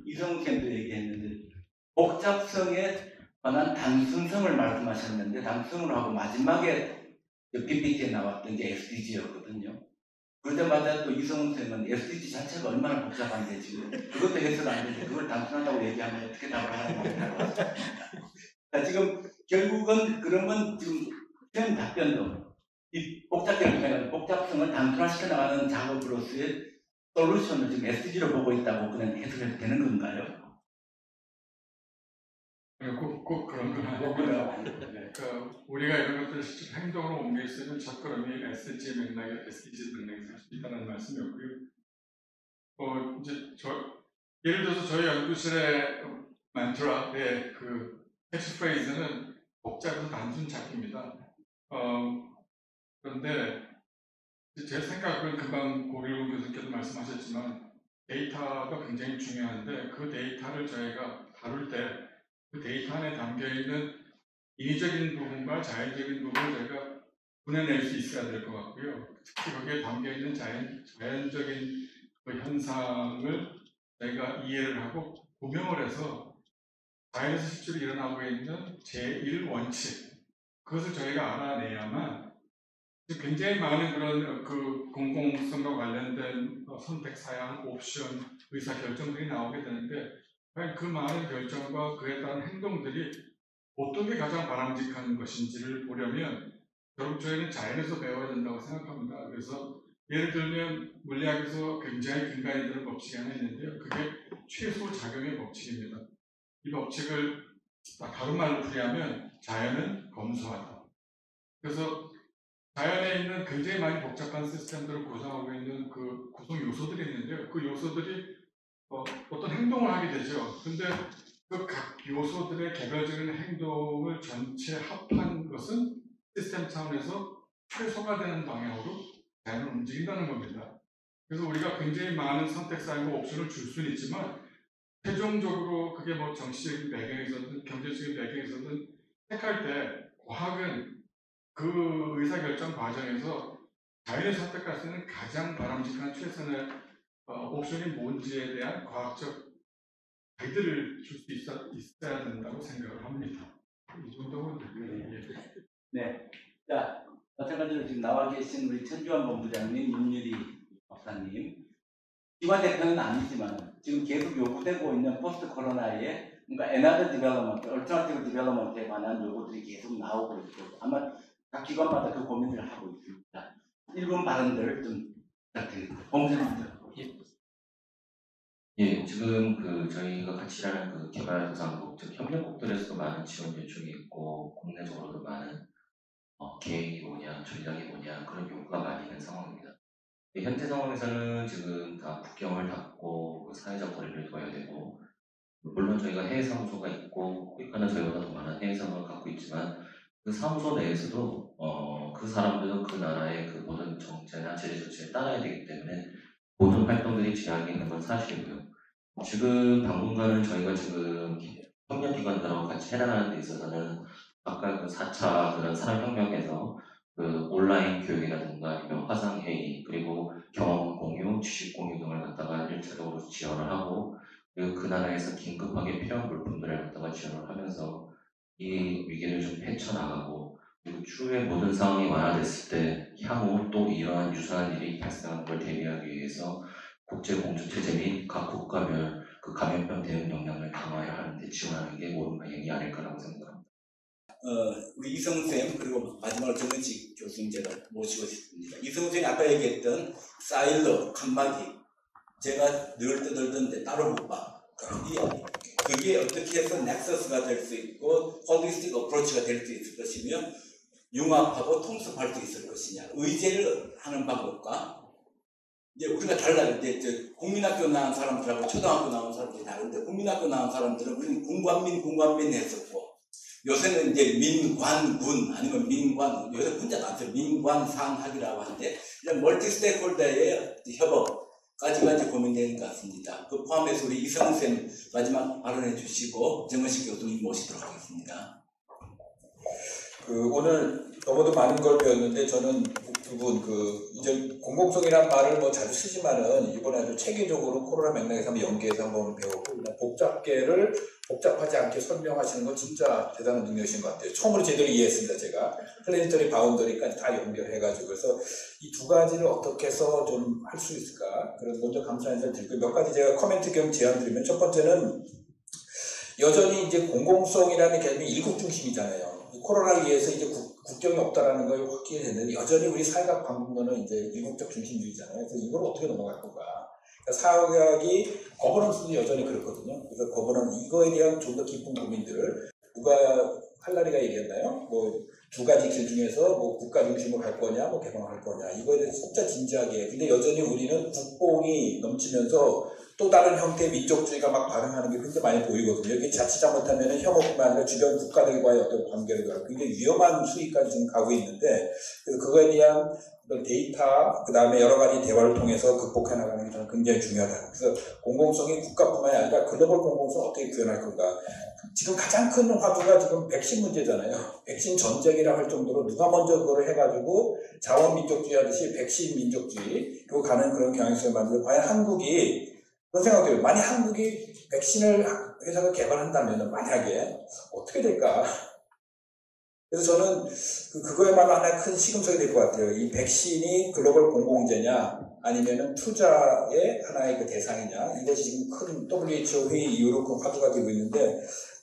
이성 쌤도 얘기했는데 복잡성에 관한 단순성을 말씀하셨는데 단순으로 하고 마지막에 그 PPT에 나왔던 게 SDG였거든요. 그럴 때마다 또 이성훈 쌤은 SDG 자체가 얼마나 복잡한데 지금 그것도 해서는 안 되는데 그걸 단순하다고 얘기하면 어떻게 답을 하는 거냐. 자, 지금 결국은 그러면 지금 쌤 답변도 이 복잡성을 복잡성을 단순화시켜 나가는 작업으로서의 솔루션을 지금 SDG로 보고 있다고 그냥 해석해도 되는 건가요? 꼭, 꼭 그런 건 아니고 그 우리가 이런 것들을 행동으로 옮길 수 있는 첫 걸음이 SDG 맥락에 SDG 맥락에 수 있다는 말씀이었고요. 어 이제 저 예를 들어서 저희 연구실의 만트라의 그 캐치프레이즈는 복잡해서 단순 찾기입니다. 어 그런데 제 생각은 금방 고길훈 교수께서 말씀하셨지만 데이터가 굉장히 중요한데 그 데이터를 저희가 다룰 때 그 데이터 안에 담겨 있는 인위적인 부분과 자연적인 부분을 저희가 분해낼 수 있어야 될 것 같고요. 특히 거기에 담겨 있는 자연, 자연적인 그 현상을 저희가 이해를 하고 구명을 해서 자연에서 실제로 일어나고 있는 제1원칙 그것을 저희가 알아내야만 굉장히 많은 그런 그 공공성과 관련된 어, 선택 사양, 옵션, 의사 결정들이 나오게 되는데 그 많은 결정과 그에 따른 행동들이 어떤 게 가장 바람직한 것인지를 보려면 결국 저희는 자연에서 배워야 된다고 생각합니다. 그래서 예를 들면 물리학에서 굉장히 근간이 되는 법칙이 하나 있는데요. 그게 최소 작용의 법칙입니다. 이 법칙을 다른 말로 풀이하면 자연은 검소하다. 그래서 자연에 있는 굉장히 많이 복잡한 시스템들을 구성하고 있는 그 구성 요소들이 있는데요. 그 요소들이 어, 어떤 행동을 하게 되죠. 근데 그 각 요소들의 개별적인 행동을 전체 합한 것은 시스템 차원에서 최소가 되는 방향으로 자연을 움직인다는 겁니다. 그래서 우리가 굉장히 많은 선택 사항과 옵션을 줄 수는 있지만 최종적으로 그게 뭐 정치적인 배경에서든 경제적인 배경에서든 택할 때 과학은 그 의사결정 과정에서 자연이 선택할 수 있는 가장 바람직한 최선의 어, 옵션이 뭔지에 대한 과학적 가이드를 줄 수 있어야 된다고 생각을 합니다. 이 정도면 됩니다. 예. 자, 마찬가지로 지금 나와 계신 우리 천주환 본부장님, 윤유리 박사님, 기관 대표는 아니지만 지금 계속 요구되고 있는 포스트 코로나에 그러니까 에너지 development, alternative development에 관한 요구들이 계속 나오고 있고 아마 각 기관마다 그 고민을 하고 있습니다. 일분 발언들 좀 부탁드립니다. 박사님들. 예, 지금 그 저희가 같이 일하는 그 개발도상국, 즉 협력국들에서도 많은 지원 요청이 있고 국내적으로도 많은 어, 계획이 뭐냐, 전략이 뭐냐 그런 요구가 많이 있는 상황입니다. 예, 현재 상황에서는 지금 다 국경을 닫고 그 사회적 거리를 둬야 되고 물론 저희가 해외 사무소가 있고 국가는 저희보다 더 많은 해외 사무소를 갖고 있지만 그 사무소 내에서도 어, 그 사람들은 그 나라의 그 모든 정체나 제재 조치에 따라야 되기 때문에 모든 활동들이 제약이 있는 건 사실이고요. 지금 당분간은 저희가 지금 협력기관들하고 같이 해나가는 데 있어서는 아까 그 4차 그런 산업혁명에서 그 온라인 교육이라든가 아니면 화상회의 그리고 경험 공유, 지식 공유 등을 갖다가 일차적으로 지원을 하고 그리고 그 나라에서 긴급하게 필요한 물품들을 갖다가 지원을 하면서 이 위기를 좀 헤쳐나가고 추후에 모든 상황이 완화됐을 때 향후 또 이러한 유사한 일이 발생하는 걸 대비하기 위해서 국제 공조 체제 및 각 국가별 그 감염병 대응 역량을 강화해야 하는데 지원하는 게 옳은 방향이 아닐까라고 생각합니다. 어, 우리 이성훈 쌤 그리고 마지막으로 정은식 교수님 제가 모시고 싶습니다. 이성훈 쌤이 아까 얘기했던 silo 칸막이 제가 늘 떠들던데 따로국밥. 그게 어떻게 해서 nexus가 될 수 있고 holistic approach가 될 수 있을 것이며 융합하고 통섭할 수 있을 것이냐 의제를 하는 방법과 이제 우리가 달라요. 이제 저 국민학교 나온 사람들하고 초등학교 나온 사람들이 다른데 국민학교 나온 사람들은 우리는 군관민 군관민 했었고 요새는 이제 민관군 아니면 민관 요새 문자 나왔어요. 민관상학이라고 하는데 이런 멀티 스테이크홀더의 협업까지가 이제 고민되는 것 같습니다. 그 포함해서 우리 이성훈 쌤 마지막 발언해 주시고 정은식 교수님 모시도록 하겠습니다. 그 오늘 너무도 많은 걸 배웠는데 저는 두 분 그 이제 공공성이란 말을 뭐 자주 쓰지만은 이번에 아주 체계적으로 코로나 맥락에서 한번 연계해서 한번 배웠고 복잡계를 복잡하지 않게 설명하시는 건 진짜 대단한 능력이신 것 같아요. 처음으로 제대로 이해했습니다 제가 planetary boundary까지 다 연결해가지고 그래서 이 두 가지를 어떻게 해서 좀 할 수 있을까 그런 먼저 감사 인사를 드리고 몇 가지 제가 코멘트 겸 제안 드리면 첫 번째는 여전히 이제 공공성이라는 개념이 일국 중심이잖아요. 이 코로나를 위해서 이제 국, 국경이 없다라는 걸 확인이 됐는데 여전히 우리 사회학 방법론은 이제 일국적 중심주의잖아요. 그래서 이걸 어떻게 넘어갈 건가. 그러니까 사회학이 거버넌스도 여전히 그렇거든요. 그래서 거버넌 이거에 대한 좀 더 깊은 고민들을 누가 할라리가 얘기했나요? 뭐 두 가지 길 중에서 뭐 국가 중심으로 갈 거냐, 뭐 개방할 거냐 이거에 대해서 진짜 진지하게. 근데 여전히 우리는 국뽕이 넘치면서 또 다른 형태의 민족주의가 막 발흥하는 게 굉장히 많이 보이거든요. 이게 자칫 잘못하면 혐오뿐만 아니라 주변 국가들과의 어떤 관계를 가고 굉장히 위험한 수위까지 지금 가고 있는데 그래서 그거에 대한 어떤 데이터 그 다음에 여러 가지 대화를 통해서 극복해 나가는 게 저는 굉장히 중요하다. 그래서 공공성이 국가뿐만이 아니라 글로벌 공공성 어떻게 구현할 건가. 지금 가장 큰 화두가 지금 백신 문제잖아요. 백신 전쟁이라 할 정도로 누가 먼저 그걸 해가지고 자원 민족주의 하듯이 백신 민족주의 그리고 가는 그런 경향성을 만들고 과연 한국이 그런 생각들요 만약 한국이 백신을 회사가 개발한다면 만약에 어떻게 될까? 그래서 저는 그, 그거에만 하나의 큰 시금석이 될 것 같아요. 이 백신이 글로벌 공공재냐, 아니면은 투자의 하나의 그 대상이냐, 이것이 지금 큰 WHO 회의 이후로 그 화두가 되고 있는데,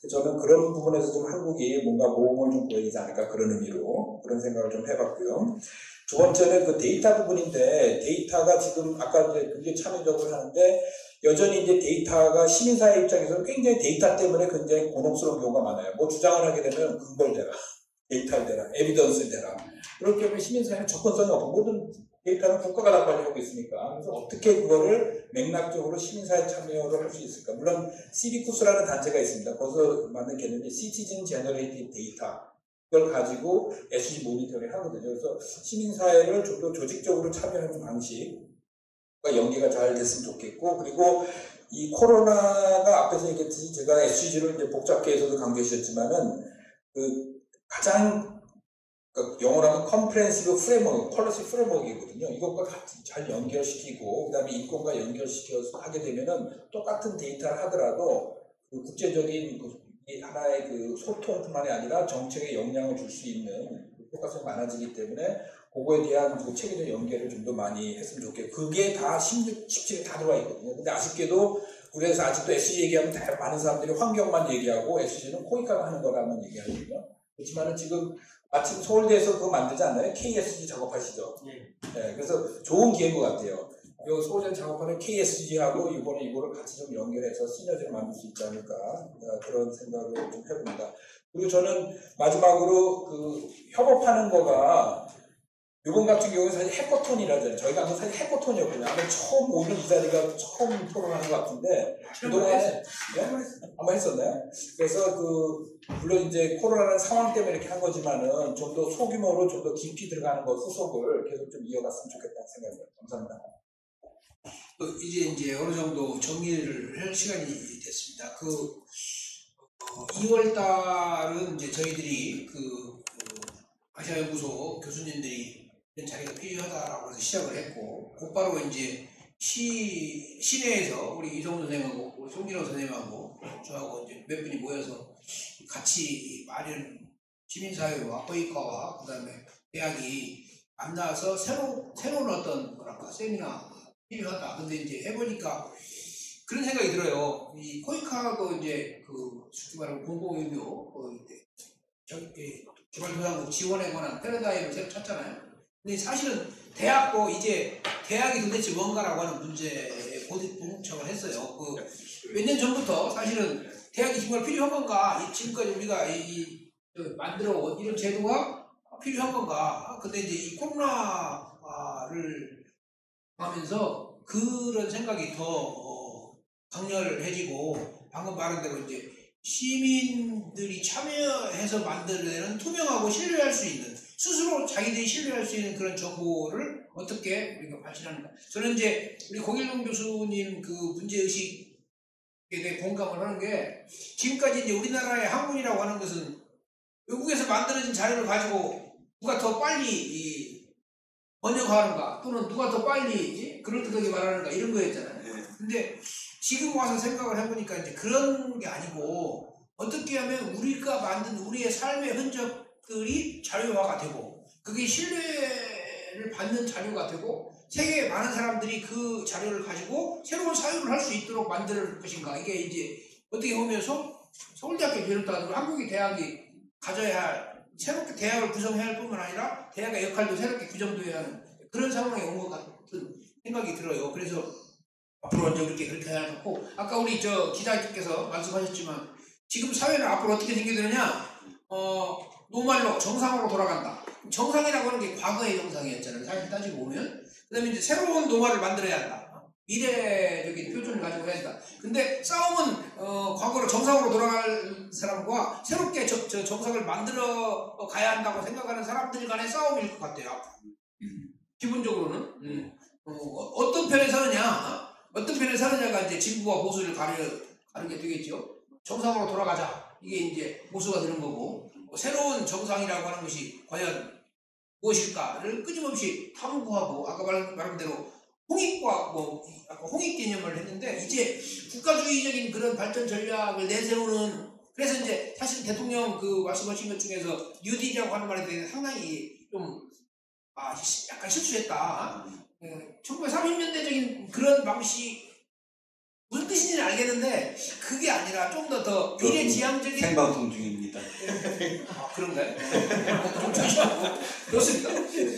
저는 그런 부분에서 좀 한국이 뭔가 모범을 좀 되지 않을까 그런 의미로 그런 생각을 좀 해봤고요. 두 번째는 그 데이터 부분인데, 데이터가 지금 아까 이제 굉장히 참여적으로 하는데, 여전히 이제 데이터가 시민사회 입장에서는 굉장히 데이터 때문에 굉장히 곤혹스러운 경우가 많아요. 뭐 주장을 하게 되면 근거를 대라. 데이터를 대라, evidence를 대라. 그렇기 때문에 시민사회는 접근성이 없고 모든 데이터는 국가가 다 관리하고 있으니까. 그래서 어떻게 그거를 맥락적으로 시민사회 참여를 할 수 있을까. 물론 CIVICUS라는 단체가 있습니다. 거기서 만든 개념이 citizen generative data. 그걸 가지고 SDG 모니터링 하거든요. 그래서 시민사회를 좀 더 조직적으로 참여하는 방식과 연계가 잘 됐으면 좋겠고, 그리고 이 코로나가 앞에서 얘기했듯이 제가 SDG를 이제 복잡계에서도 강조해 주셨지만은 그 가장 그 영어로 하면 comprehensive framework, quality framework이거든요. 이것과 같이 잘 연결시키고 그다음에 인권과 연결시켜서 하게 되면은 똑같은 데이터를 하더라도 그 국제적인 그이 하나의 그 소통뿐만이 아니라 정책에 영향을 줄 수 있는 효과성이 많아지기 때문에 그거에 대한 그 체계적 연계를 좀 더 많이 했으면 좋겠고 그게 다 16, 17에 다 들어와 있거든요. 근데 아쉽게도 우리에서 아직도 SG 얘기하면 다 많은 사람들이 환경만 얘기하고 SG는 코이카가 하는 거라만 얘기하거든요. 그렇지만은 지금 마침 서울대에서 그거 만들지 않나요? KSG 작업하시죠? 네, 그래서 좋은 기회인 것 같아요. 요 서울대 작업하는 KSG하고 이번에 이거를 같이 좀 연결해서 시너지를 만들 수 있지 않을까 어, 그런 생각을 좀 해봅니다. 그리고 저는 마지막으로 그 협업하는 거가 이번 같은 경우는 사실 해커톤이라잖아요. 저희가 한번 사실 해커톤이었거든요. 아마 처음 오늘 이 자리가 처음 토론하는 것 같은데 그동안에 네? 한번 했었나요? 그래서 그 물론 이제 코로나라는 상황 때문에 이렇게 한 거지만은 좀 더 소규모로 좀 더 깊이 들어가는 거 수속을 계속 좀 이어갔으면 좋겠다는 생각입니다. 감사합니다. 그 이제 이제 어느 정도 정리를 할 시간이 됐습니다. 그 2월 달은 이제 저희들이 그, 그 아시아 연구소 교수님들이 자리가 필요하다라고 해서 시작을 했고 곧바로 이제 시 시내에서 우리 이종훈 선생님하고 우리 송진호 선생님하고 저하고 이제 몇 분이 모여서 같이 마련 시민사회와 허이과와 그다음에 대학이 만나서 새로 새로운 어떤 뭐랄까 세미나 필요하다. 근데 이제 해보니까 그런 생각이 들어요. 이 코이카하고 이제 그 쉽게 말하면 공공연료 그 개발도상국 지원에 관한 패러다임을 새로 찾잖아요. 근데 사실은 대학도 이제 대학이 도대체 뭔가라고 하는 문제에 고집봉착을 했어요. 그 몇 년 전부터 사실은 대학이 정말 필요한 건가? 이 지금까지 우리가 이, 이그 만들어 온 이런 제도가 필요한 건가? 근데 이제 이 코로나를 하면서 그런 생각이 더 어, 강렬해지고 방금 말한 대로 이제 시민들이 참여해서 만들어내는 투명하고 신뢰할 수 있는 스스로 자기들이 신뢰할 수 있는 그런 정보를 어떻게 우리가 발신하는가. 저는 이제 우리 공일동 교수님 그 문제의식에 대해 공감을 하는 게 지금까지 이제 우리나라의 학문이라고 하는 것은 외국에서 만들어진 자료를 가지고 누가 더 빨리 이 번역하는가 또는 누가 더 빨리 그럴듯하게 말하는가 이런 거였잖아요. 근데 지금 와서 생각을 해보니까 이제 그런 게 아니고 어떻게 하면 우리가 만든 우리의 삶의 흔적 들이 자료화가 되고 그게 신뢰를 받는 자료가 되고 세계의 많은 사람들이 그 자료를 가지고 새로운 사유를 할 수 있도록 만들 것인가 이게 이제 어떻게 보면 서, 서울대학교 비롯한 한국의 대학이 가져야 할 새롭게 대학을 구성해야 할 뿐만 아니라 대학의 역할도 새롭게 규정돼야 하는 그런 상황에 온 것 같은 생각이 들어요. 그래서 앞으로 이제 이렇게 그렇게 해야 하고 아까 우리 저 기자님께서 말씀하셨지만 지금 사회는 앞으로 어떻게 생겨되느냐 어 노말로 정상으로 돌아간다. 정상이라고 하는 게 과거의 정상이었잖아요. 사실 따지고 보면 그 다음에 이제 새로운 노말을 만들어야 한다. 미래적인 표준을 가지고 해야 한다. 근데 싸움은 어, 과거로 정상으로 돌아갈 사람과 새롭게 저, 저 정상을 만들어 가야 한다고 생각하는 사람들 간의 싸움일 것 같아요. 기본적으로는 음. 어, 어떤 편에 서느냐, 어떤 편에 서느냐가 이제 진보와 보수를 가려 가는 게 되겠죠. 정상으로 돌아가자. 이게 이제 보수가 되는 거고 뭐 새로운 정상이라고 하는 것이 과연 무엇일까를 끊임없이 탐구하고 아까 말, 말한 대로 홍익과 뭐 아까 홍익 개념을 했는데 이제 국가주의적인 그런 발전 전략을 내세우는 그래서 이제 사실 대통령 그 말씀하신 것 중에서 뉴딜이라고 하는 말에 대해 상당히 좀 아, 약간 실수했다. 예, 1930년대적인 그런 방식 무슨 뜻인지는 알겠는데 그게 아니라 좀 더더 미래지향적인 생방송 중입니다. 아, 그런가요? 그렇습니다.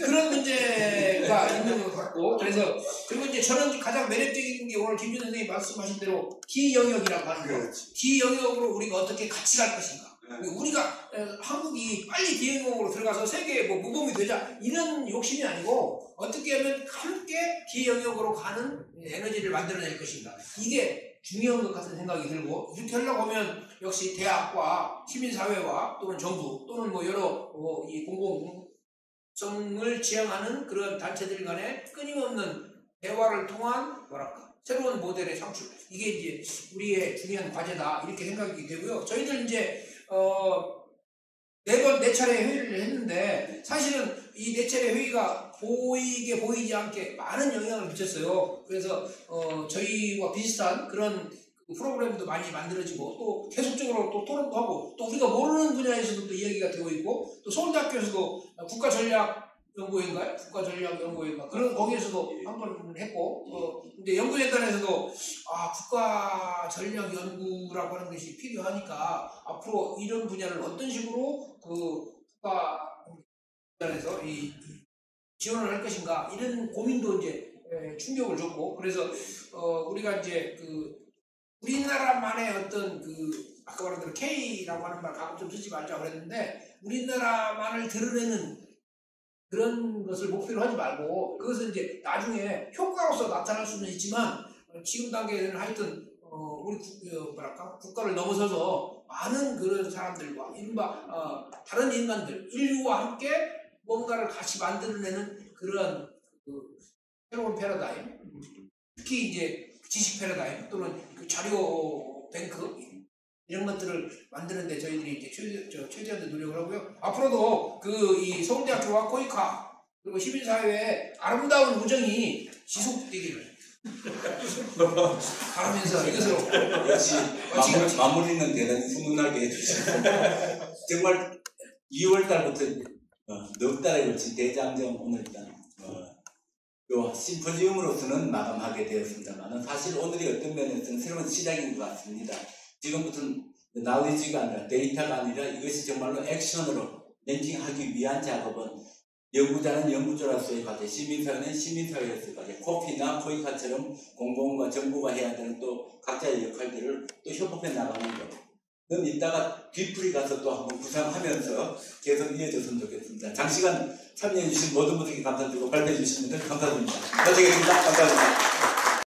그런 문제가 있는 것 같고, 그래서, 그리고 이제 저는 가장 매력적인 게 오늘 김준 선생님이 말씀하신 대로 기영역이라고 하는 거. 기영역으로 우리가 어떻게 같이 갈 것인가. 우리가 어, 한국이 빨리 기영역으로 들어가서 세계에 뭐 무범이 되자 이런 욕심이 아니고 어떻게 하면 함께 기영역으로 가는 에너지를 만들어낼 것인가 이게 중요한 것 같은 생각이 들고 이렇게 하려고 하면 역시 대학과 시민사회와 또는 정부 또는 뭐 여러 어, 이 공공성을 지향하는 그런 단체들 간에 끊임없는 대화를 통한 뭐랄까? 새로운 모델의 창출 이게 이제 우리의 중요한 과제다. 이렇게 생각이 되고요. 저희들 이제 어, 네 번 네 차례 회의를 했는데 사실은 이 네 차례 회의가 보이게 보이지 않게 많은 영향을 미쳤어요. 그래서 어, 저희와 비슷한 그런 그 프로그램도 많이 만들어지고 또 계속적으로 또 토론도 하고 또 우리가 모르는 분야에서도 또 이야기가 되고 있고 또 서울대학교에서도 국가전략 연구회인가요? 국가전략연구회인가 그런 거기에서도 한 번 했고 어, 근데 연구재단에서도 아 국가 전략 연구라고 하는 것이 필요하니까 앞으로 이런 분야를 어떤 식으로 그 국가 재단에서 이 지원을 할 것인가? 이런 고민도 이제 에, 충격을 줬고 그래서 어, 우리가 이제 그 우리나라만의 어떤 그 아까 말한 대로 K라고 하는 말좀 쓰지 말자 그랬는데 우리나라만을 드러내는 그런 것을 목표로 하지 말고 그것은 이제 나중에 효과로서 나타날 수는 있지만 어, 지금 단계에는 하여튼 어, 우리 국, 어, 뭐랄까? 국가를 넘어서서 많은 그런 사람들과 이른바 어, 다른 인간들 인류와 함께 뭔가를 같이 만들어내는 그런 그 새로운 패러다임? 특히 이제 지식 패러다임 또는 그 자료 뱅크? 이런 것들을 만드는데 저희들이 이제 최대, 저, 최대한 노력을 하고요. 앞으로도 그이 서울대학교와 코이카 그리고 시민사회의 아름다운 우정이 지속되기를. 바라면서 이것으로 역시 마무리, 마무리는 대단히 훈훈하게 해주시고. 정말 2월 달부터 어, 넉 달에 걸친 대장정 오늘 일단 어, 요 심포지움으로서는 마감하게 되었습니다만 사실 오늘이 어떤 면에서는 새로운 시작인 것 같습니다. 지금부터는 나우리지가 아니라 데이터가 아니라 이것이 정말로 액션으로 랭킹하기 위한 작업은 연구자는 연구자로서의 과제, 시민사회는 시민사회로서의 과제, 코피나 코이카처럼 공공과 정부가 해야 되는 또 각자의 역할들을 또 협업해 나가는 것. 는 이따가 뒤풀이 가서 또 한번 구상하면서 계속 이어졌으면 좋겠습니다. 장시간 참여해주신 모든 분들께 감사드리고 발표해주신 분들 감사드립니다. 마치겠습니다. 감사합니다.